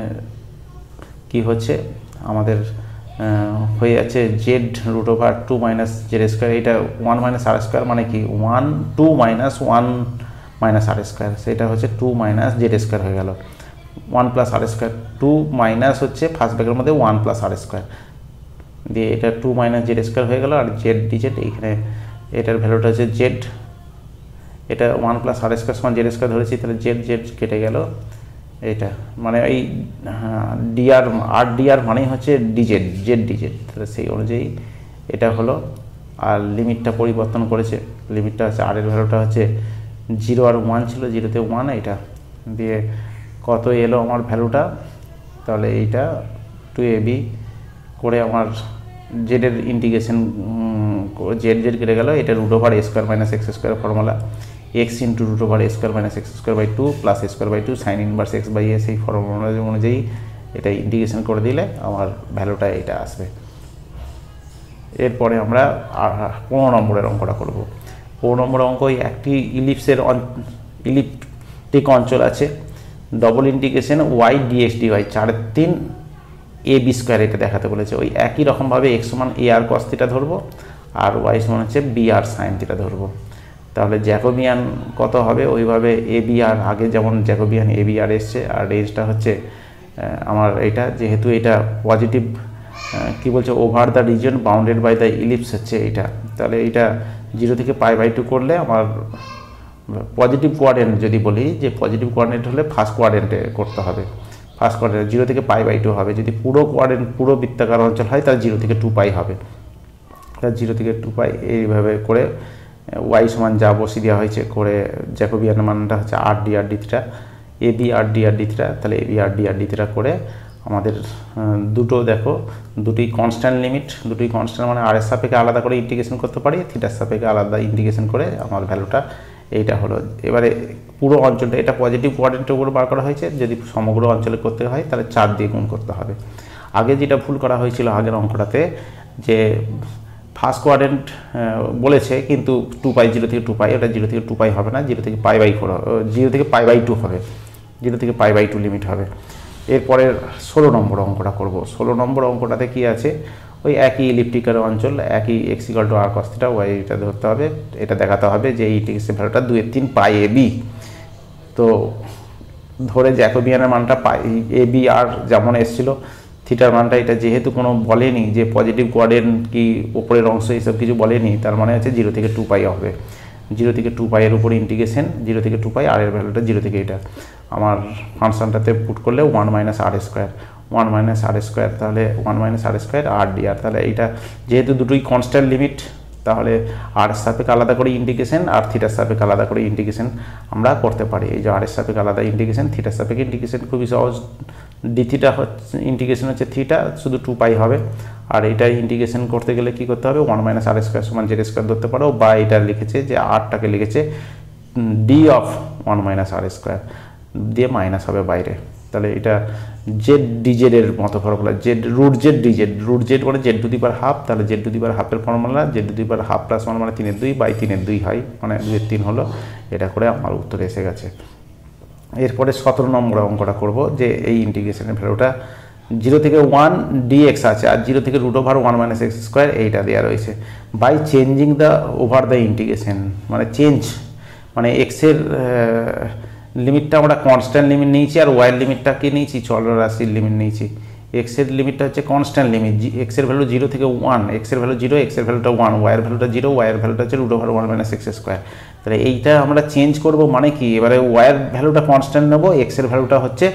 কি হচ্ছে? আমাদের হয়ে যাচ্ছে z root over two minus z square এইটা ওয়ান মাইনাস আর স্কোয়ার মানে কি? One two minus one minus r square সেটা হচ্ছে টু মাইনাস জেড স্কোয়ার হয়ে গেল। One plus r square two minus হচ্ছে ফার্স্ট ব্যাগের মধ্যে ওয়ান প্লাস আর স্কোয়ার দিয়ে এটা টু মাইনাস জেড স্কোয়ার হয়ে গেল, আর জেড ডিজেড এইখানে এটার ভ্যালুটা হচ্ছে জেড এটা ওয়ান প্লাস আর স্কোয়ার সমান জেড স্কোয়ার ধরেছি, তাহলে জেড জেড কেটে গেল। এটা মানে এই ডিআর আর ডিআর মানেই হচ্ছে ডিজেট জেড ডিজেট তাহলে সেই অনুযায়ী এটা হলো, আর লিমিটটা পরিবর্তন করেছে, লিমিটটা হচ্ছে আর এর ভ্যালুটা হচ্ছে জিরো আর ওয়ান ছিল জিরোতে ওয়ান এটা দিয়ে কত এলো আমার ভ্যালুটা তাহলে এইটা টু এ বি করে আমার জেডের ইন্টিগ্রেশন জেড জেড কেটে গেল, এটা root over a square minus x square formula x into root over square minus x square by two plus a square by two sine inverse x by a সেই formula অনুযায়ী এটা integration করে দিলে আমার ভ্যালুটা এটা আসবে। এরপরে আমরা পনেরো নম্বরের অঙ্কটা করব। পনেরো নম্বর অঙ্ক একটি ইলিপসের ইলিপটিক অঞ্চল আছে। Double integration y d x d y চারের তিন এ বি স্কোয়ার এটা দেখাতে বলেছে। ওই একই রকমভাবে এক্স সমান এ আর কস্তিটা ধরবো আর ওয়াই সমান হচ্ছে বি আর সাইন ধরবো। তাহলে জ্যাকোবিয়ান কত হবে? ওইভাবে এ বি আর আগে যেমন জ্যাকোবিয়ান এ বি আর এসছে, আর রেঞ্জটা হচ্ছে আমার এটা, যেহেতু এটা পজিটিভ কি বলছে over the region bounded by the ellipse হচ্ছে এটা। তাহলে এটা জিরো থেকে পাই বাই টু করলে আমার পজিটিভ কোয়ার্ডেন্ট যদি বলি, যে পজিটিভ কোয়ার্ডেন্ট হলে ফার্স্ট কোয়ার্ডেন্টে করতে হবে। ফার্স্ট কোয়াড্রেন্ট জিরো থেকে পাই বাই টু হবে। যদি পুরো কোয়াড্রেন্ট পুরো বৃত্তাকার অঞ্চল হয়, তাহলে জিরো থেকে টু পাই হবে। তাহলে জিরো থেকে টু পাই এইভাবে করে ওয়াই সমান যা বসিয়ে দেওয়া হয়েছে করে জ্যাকোবিয়ান মানটা হচ্ছে আর ডি আর ডি থ্রিটা এ বি আর ডি আর ডি থ্রিটা তাহলে এ বি আর ডি আর ডি থ্রিটা করে আমাদের দুটো দেখো দুটি কনস্ট্যান্ট লিমিট দুটি কনস্ট্যান্ট মানে আর এর সাপেক্ষে আলাদা করে ইন্টিগ্রেশন করতে পারি থিটার সাপেক্ষে আলাদা ইন্টিগ্রেশন করে আমার ভ্যালুটা এইটা হলো। এবারে পুরো অঞ্চলটা, এটা পজিটিভ কোয়ার্ডেন্টের উপর বার করা হয়েছে, যদি সমগ্র অঞ্চলে করতে হয়, তাহলে চার দিয়ে গুণ করতে হবে। আগে যেটা ভুল করা হয়েছিল আগের অঙ্কটাতে, যে ফার্স্ট কোয়াড্রেন্ট বলেছে কিন্তু টু পাই জিরো থেকে টু পাই ওটা জিরো থেকে টু পাই হবে না জিরো থেকে পাই বাই ফোর জিরো থেকে পাই বাই টু হবে জিরো থেকে পাই বাই টু লিমিট হবে। এরপরের ষোলো নম্বর অঙ্কটা করব। ষোলো নম্বর অঙ্কটাতে কি আছে? ওই একই ইলিপ্টিকার অঞ্চল, একই x equal to r cos theta y এটা ধরতে হবে, এটা দেখাতে হবে যে এই টিক্সের ভ্যালুটা দুয়ের তিন পাই এ বি তো ধরে জ্যাকোবিয়ানের মানটা পাই এ বি আর যেমন এসেছিল থিটার মানটা এটা যেহেতু কোনো বলেনি, যে পজিটিভ কোয়াড্রেন্ট কি ওপরের অংশ এইসব কিছু বলেনি, তার মানে হচ্ছে জিরো থেকে টু পাই হবে। জিরো থেকে টু পাইয়ের উপর ইন্টিগ্রেশন জিরো থেকে টু পাই আর এর ভ্যালুটা জিরো থেকে এটা। আমার ফাংশনটাতে পুট করলে one minus r square one minus r square তাহলে one minus r square r d r তাহলে এইটা যেহেতু দুটোই কনস্ট্যান্ট লিমিট তাহলে আর সাপেক্ষে আলাদা করে ইন্টিগ্রেশন আর থিটার সাপেক্ষে আলাদা করে ইন্টিগ্রেশন আমরা করতে পারি। এই যে আর এর সাপেক্ষে আলাদা ইন্টিগ্রেশন থিটার সাপেক্ষে ইন্টিগ্রেশন খুবই সহজ। ডি থিটা হচ্ছে ইন্টিগ্রেশন হচ্ছে থিটা শুধু টু পাই হবে। আর এটা ইন্টিগ্রেশন করতে গেলে কি করতে হবে? ওয়ান মাইনাস আর স্কোয়ার সমান জেড স্কোয়ার ধরতে পারো। বা এটা লিখেছে যে আরটাকে লিখেছে d of one minus r square দিয়ে মাইনাস হবে বাইরে। তাহলে এটা জেড ডিজেড এর মতো formula. Z root z d z root z মানে z to the power half তাহলে জেড টু দি পার হাফের formula z to the half plus one মানে তিনের দুই বাই তিনের দুই হয়। মানে দুইয়ের তিন হলো। এটা করে আমার উত্তর এসে গেছে। এরপরে সতেরো নম্বর অঙ্কটা করব যে এই ইন্টিগ্রেশনের ভ্যালুটা জিরো থেকে ওয়ান ডিএক্স আছে, আর জিরো থেকে root over one minus x square এইটা দেওয়া রয়েছে। By changing the over the integration মানে চেঞ্জ মানে এক্সের লিমিটটা আমরা কনস্ট্যান্ট লিমিট নিয়েছি আর ওয়াইয়ের লিমিটটা কি নিয়েছি, চলরাশির লিমিট নিয়েছি। এক্সের লিমিটটা হচ্ছে কনস্ট্যান্ট লিমিট এক্সের ভ্যালু জিরো থেকে ওয়ান এক্সের ভ্যালু জিরো এক্সের ভ্যালুটা ওয়ান ওয়াইয়ের ভ্যালুটা জিরো ওয়াইয়ের ভ্যালুটা হচ্ছে root over one minus x square তাহলে এইটা আমরা চেঞ্জ করব মানে কি? এবারে ওয়াইয়ের ভ্যালুটা কনস্ট্যান্ট নেব এক্সের ভ্যালুটা হচ্ছে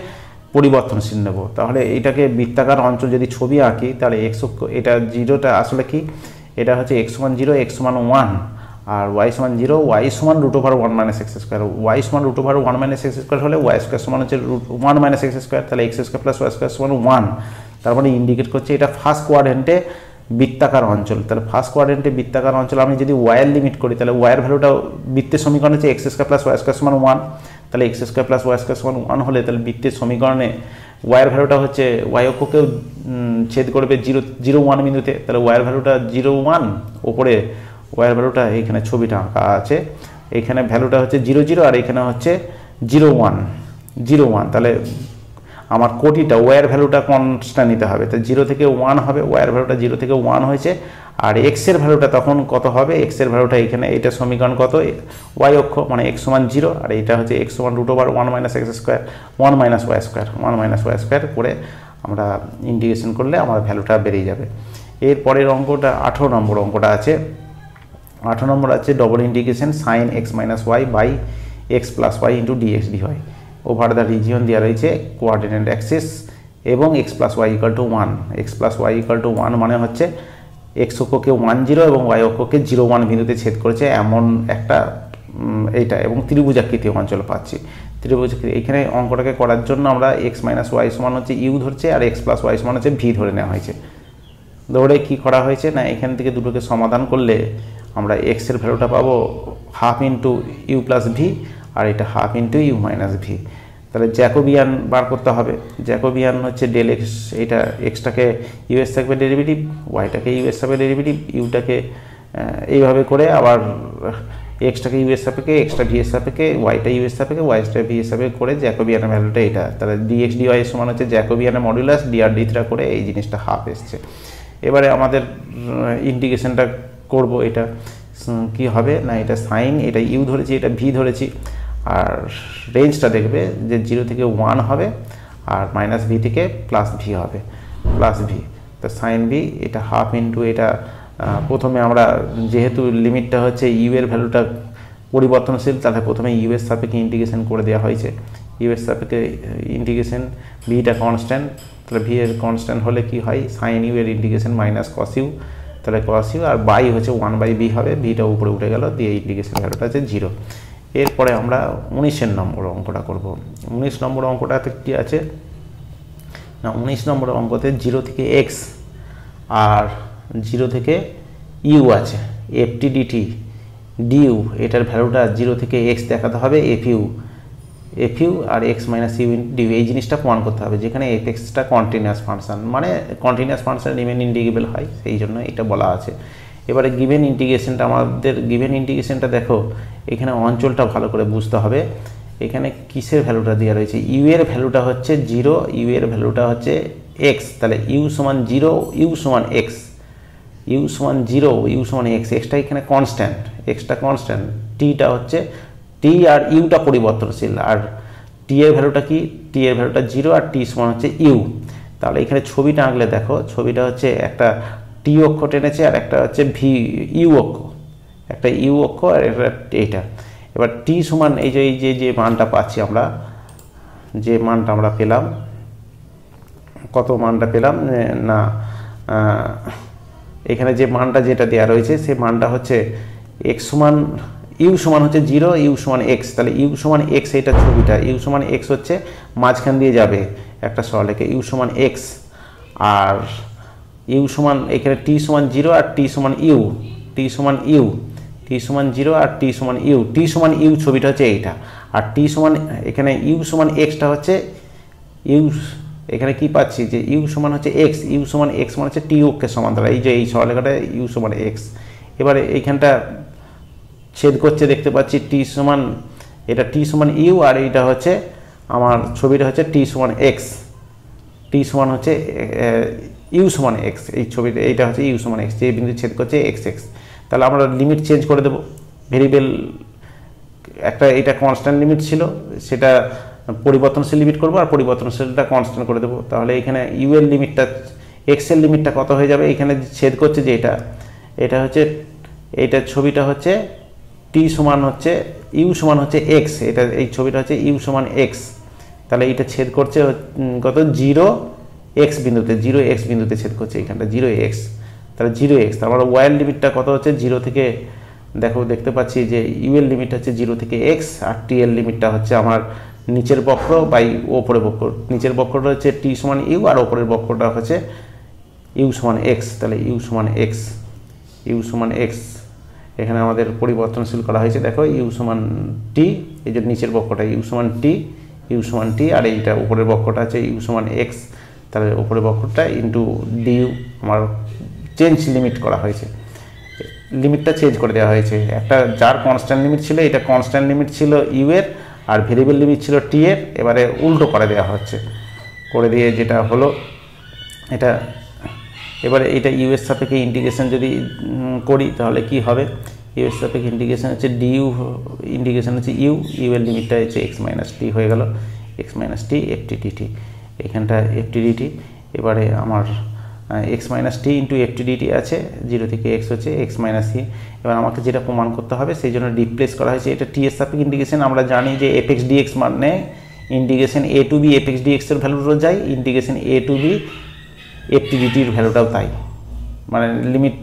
পরিবর্তনশীল নেব। তাহলে এইটাকে বৃত্তাকার অঞ্চল যদি ছবি আঁকি, তাহলে এক্স এটা জিরোটা আসলে কি? এটা হচ্ছে x one zero x one one আর ওয়াই সমান জিরো ওয়াই সমান root over one minus x square y সমান root over one minus x square হলে ওয়াই স্কোয়ার সমান হচ্ছে root one minus x square তাহলে x square plus y square সমান one তার মানে ইন্ডিকেট করছে এটা ফার্স্ট কোয়াড্রেন্টে বৃত্তাকার অঞ্চল। তাহলে ফার্স্ট কোয়াড্রেন্টে বৃত্তাকার অঞ্চল, আমি যদি ওয়াইয়ের লিমিট করি, তাহলে ওয়াইয়ের ভ্যালুটা বৃত্তের সমীকরণ হচ্ছে x square plus y square সমান ওয়ান তাহলে x square plus y square সমান ওয়ান হলে তাহলে বৃত্তের সমীকরণে ওয়াইয়ের ভ্যালুটা হচ্ছে ওয়াই অক্ষকেও ছেদ করবে জিরো জিরো ওয়ান বিন্দুতে। তাহলে ওয়াইয়ের ভ্যালুটা জিরো ওয়ান ওপরে ওয়াইয়ের ভ্যালুটা এইখানে ছবিটা আঁকা আছে। এইখানে ভ্যালুটা হচ্ছে জিরো জিরো আর এখানে হচ্ছে জিরো ওয়ান জিরো ওয়ান। তাহলে আমার কোটিটা ওয়ার ভ্যালুটা কনস্ট্যান্ট নিতে হবে। তো জিরো থেকে ওয়ান হবে, ওয়ার ভ্যালুটা জিরো থেকে ওয়ান হয়েছে। আর এক্সের ভ্যালুটা তখন কত হবে? এক্সের ভ্যালুটা এখানে এটা সমীকরণ কত? ওয়াই অক্ষ মানে এক্স সমান জিরো আর এটা হচ্ছে এক্স সমান root over one minus x square one minus y square one minus y square করে আমরা ইন্টিগ্রেশন করলে আমার ভ্যালুটা বেরিয়ে যাবে। এরপরের অঙ্কটা, আঠেরো নম্বর অঙ্কটা আছে। আঠেরো নম্বর আছে double integration sine x minus y by x plus y into d x d হয় ওভার দ্য রিজিয়ন দেওয়া রয়েছে কোয়ার্ডিনেট অ্যাক্সিস এবং x plus y equal to one x plus y equal to one মানে হচ্ছে x অক্ষকে one zero এবং y অক্ষকে zero one বিন্দুতে ছেদ করেছে এমন একটা এইটা এবং ত্রিভুজাকৃতি অঞ্চল পাচ্ছি। ত্রিভুজাকৃতি এখানে অঙ্কটাকে করার জন্য আমরা এক্স মাইনাস ওয়াই সমান হচ্ছে ইউ ধরছে আর এক্স প্লাস ওয়াই সমান হচ্ছে ভি ধরে নেওয়া হয়েছে। ধরে কি করা হয়েছে? না, এখান থেকে দুটোকে সমাধান করলে আমরা এক্সের ভ্যালুটা পাবো half into u plus v আর এটা half into u minus v তাহলে জ্যাকোবিয়ান বার করতে হবে। জ্যাকোবিয়ান হচ্ছে ডেল এক্স এটা এক্সটাকে ইউএস থাকবে ডেরিভেটিভ ওয়াইটাকে ইউএস থাকবে ডেরিভেটিভ ইউটাকে এইভাবে করে আবার এক্সটাকে ইউএস সাপেক্ষে এক্সটা ভিএস সাপেক্ষে ওয়াইটা ইউএস সাপেক্ষে ওয়াইসটা ভিএস সাপেক্ষে করে জ্যাকোবিয়ানের ভ্যালুটা এটা। তাহলে ডিএক্স ডিওয়াই সমান হচ্ছে জ্যাকোবিয়ানের modulus d r d theta করে এই জিনিসটা হাফ এসছে। এবারে আমাদের ইন্টিগ্রেশনটা করব, এটা কি হবে? না, এটা সাইন, এটা ইউ ধরেছি, এটা ভি ধরেছি। আর রেঞ্জটা দেখবে যে জিরো থেকে ওয়ান হবে, আর মাইনাস ভি থেকে প্লাস ভি হবে, প্লাস ভি। তো সাইন ভি, এটা হাফ ইন্টু এটা প্রথমে আমরা যেহেতু লিমিটটা হচ্ছে ইউ এর ভ্যালুটা পরিবর্তনশীল, তাহলে প্রথমে ইউ এর সাপেক্ষে ইন্টিগ্রেশন করে দেওয়া হয়েছে। ইউ এর সাপেক্ষে ইন্টিগ্রেশন ভিটা কনস্ট্যান্ট তাহলে ভি এর কনস্ট্যান্ট হলে কি হয়? সাইন ইউ এর ইন্টিগ্রেশন মাইনাস কস ইউ। তাহলে কস ইউ আর বাই হচ্ছে ওয়ান বাই বি হবে ভিটা উপরে উঠে গেল, দিয়ে ইন্টিগ্রেশন ভ্যালুটা আছে জিরো এরপরে আমরা উনিশের নম্বর অঙ্কটা করব। উনিশ নম্বর অঙ্কটাতে কী আছে? না, উনিশ নম্বর অঙ্কতে জিরো থেকে এক্স আর জিরো থেকে ইউ আছে। F t d t du এটার ভ্যালুটা জিরো থেকে এক্স দেখাতে হবে এফ ইউ এফ ইউ আর x minus u d u এই জিনিসটা প্রমাণ করতে হবে। যেখানে এফ এক্সটা কন্টিনিউয়াস ফাংশন মানে কন্টিনিউয়াস ফাংশন রিমেন ইন্টিগ্রেবল হয়, সেই জন্য এটা বলা আছে। এবারে গিভেন ইন্টিগ্রেশনটা আমাদের গিভেন ইন্টিগ্রেশনটা দেখো, এখানে অঞ্চলটা ভালো করে বুঝতে হবে। এখানে কিসের ভ্যালুটা দেওয়া রয়েছে? ইউ এর ভ্যালুটা হচ্ছে জিরো ইউ এর ভ্যালুটা হচ্ছে এক্স তাহলে ইউ সমান জিরো ইউ সমান এক্স ইউ সমান জিরো ইউ সমান এক্স এক্সটা এখানে কনস্ট্যান্ট এক্সটা কনস্ট্যান্ট টিটা হচ্ছে টি আর ইউটা পরিবর্তনশীল। আর টি এর ভ্যালুটা কি? টি এর ভ্যালুটা জিরো আর টি সমান হচ্ছে ইউ তাহলে এখানে ছবিটা আঁকলে দেখো, ছবিটা হচ্ছে একটা টি অক্ষ টেনেছে আর একটা হচ্ছে ভি ইউ অক্ষ। একটা ইউ অক্ষ আর একটা এইটা। এবার টি সমান এই যে এই যে যে মানটা পাচ্ছি আমরা, যে মানটা আমরা পেলাম, কত মানটা পেলাম? না এখানে যে মানটা যেটা দেওয়া রয়েছে সেই মানটা হচ্ছে এক্স সমান ইউ সমান হচ্ছে জিরো ইউ সমান এক্স তাহলে ইউ সমান এক্স এটা ছবিটা ইউ সমান এক্স হচ্ছে মাঝখান দিয়ে যাবে একটা সরলেখে ইউ সমান এক্স আর ইউ সমান এখানে টি সমান জিরো আর টি সমান ইউ টি সমান ইউ টি সমান জিরো আর টি সমান ইউ টি সমান ইউ ছবিটা হচ্ছে এইটা আর টি সমান এখানে ইউ সমান এক্সটা হচ্ছে ইউ এখানে কি পাচ্ছি যে ইউ সমান হচ্ছে এক্স ইউ সমান এক্স মানে হচ্ছে টি ওকে সমান সমান্তরাল এই যে এই সরলেখাটা ইউ সমান এক্স এবারে এইখানটা ছেদ করছে দেখতে পাচ্ছি টি সমান, এটা টি সমান ইউ আর এইটা হচ্ছে আমার ছবিটা হচ্ছে টি সমান এক্স টি সমান হচ্ছে ইউ সমান এক্স এই ছবিটা, এইটা হচ্ছে ইউ সমান এক্স যে বিন্দু ছেদ করছে এক্স এক্স তাহলে আমরা লিমিট চেঞ্জ করে দেবো। ভেরিয়েবল একটা এটা কনস্ট্যান্ট লিমিট ছিল, সেটা পরিবর্তনশীল লিমিট করব আর পরিবর্তনশীলটা কনস্ট্যান্ট করে দেবো। তাহলে এখানে ইউ এর লিমিটটা এক্সের লিমিটটা কত হয়ে যাবে? এখানে ছেদ করছে যে এটা এটা হচ্ছে এইটার ছবিটা হচ্ছে টি সমান হচ্ছে ইউ সমান হচ্ছে এক্স এটা এই ছবিটা হচ্ছে ইউ সমান এক্স তাহলে এইটা ছেদ করছে কত? জিরো এক্স বিন্দুতে, জিরো এক্স বিন্দুতে ছেদ করছে এখানটা জিরো এক্স তাহলে জিরো এক্স তারপর ওয়াইল লিমিটটা কত হচ্ছে? জিরো থেকে, দেখো, দেখতে পাচ্ছি যে ইউ এর লিমিট হচ্ছে জিরো থেকে এক্স আর টি এর লিমিটটা হচ্ছে আমার নিচের বক্র বাই ওপরের বক্র। নিচের বক্রটা হচ্ছে টি সমান ইউ আর ওপরের বক্রটা হচ্ছে ইউ সমান এক্স তাহলে ইউ সমান এক্স ইউ সমান এক্স এখানে আমাদের পরিবর্তনশীল করা হয়েছে। দেখো ইউ সমান টি এই যে নিচের বক্ষটা ইউ সমান টি ইউ সমান টি আর এইটা উপরের বক্ষটা আছে ইউ সমান এক্স তাহলে উপরের বক্রটা ইন্টু ডিউ আমার চেঞ্জ লিমিট করা হয়েছে। লিমিটটা চেঞ্জ করে দেওয়া হয়েছে। একটা যার কনস্ট্যান্ট লিমিট ছিল, এটা কনস্ট্যান্ট লিমিট ছিল ইউ এর, আর ভেরিয়েবল লিমিট ছিল টি এর, এবারে উল্টো করে দেওয়া হচ্ছে। করে দিয়ে যেটা হলো, এটা এবারে এটা ইউএস সাপেক্ষে ইন্টিগ্রেশন যদি করি, তাহলে কি হবে? ইউএস সাপেক্ষে ইন্টিগ্রেশন হচ্ছে ডিইউ ইন্টিগ্রেশন হচ্ছে ইউ ইউ এর লিমিটটা হচ্ছে এক্স মাইনাস টি হয়ে গেল। X minus t f t d t এখানটা এফটি ডিটি এবারে আমার x minus t into f t d t আছে জিরো থেকে এক্স হচ্ছে এক্স মাইনাস সি এবার আমাকে যেটা প্রমাণ করতে হবে, সেই জন্য রিপ্লেস করা হয়েছে। এটা টি এস সাপেক্ষে ইন্টিগ্রেশন আমরা জানি যে এফ এক্স ডিএক্স মানে integration a to b f x ডিএক্সের ভ্যালুটাও যায় ইন্টিগ্রেশন এ টু বি ডিটির ভ্যালুটাও তাই। মানে লিমিট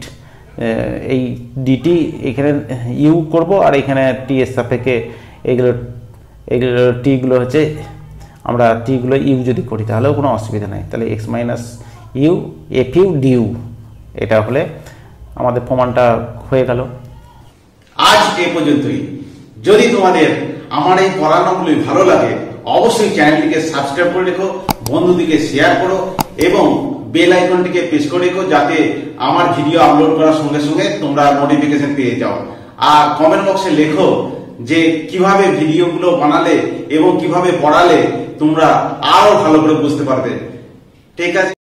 এই ডিটি এখানে ইউ করব আর এখানে টি এর সাপেক্ষে এগুলো এগুলো টিগুলো হচ্ছে, আমরা টিগুলো ইউ যদি করি তাহলেও কোনো অসুবিধা নেই। তাহলে x minus u f u d u এটা হলে আমাদের প্রমাণটা হয়ে গেল। আজ এ পর্যন্তই। যদি তোমাদের আমার এই পড়ানোগুলি ভালো লাগে, অবশ্যই চ্যানেলটিকে সাবস্ক্রাইব করে রেখো বন্ধুদিকে শেয়ার করো, এবং বেল আইকনটিকে প্রেস করে রেখো যাতে আমার ভিডিও আপলোড করার সঙ্গে সঙ্গে তোমরা নোটিফিকেশন পেয়ে যাও। আর কমেন্ট বক্সে লেখো যে কীভাবে ভিডিওগুলো বানালে এবং কীভাবে পড়ালে তোমরা আরও ভালো করে বুঝতে পারবে। ঠিক আছে।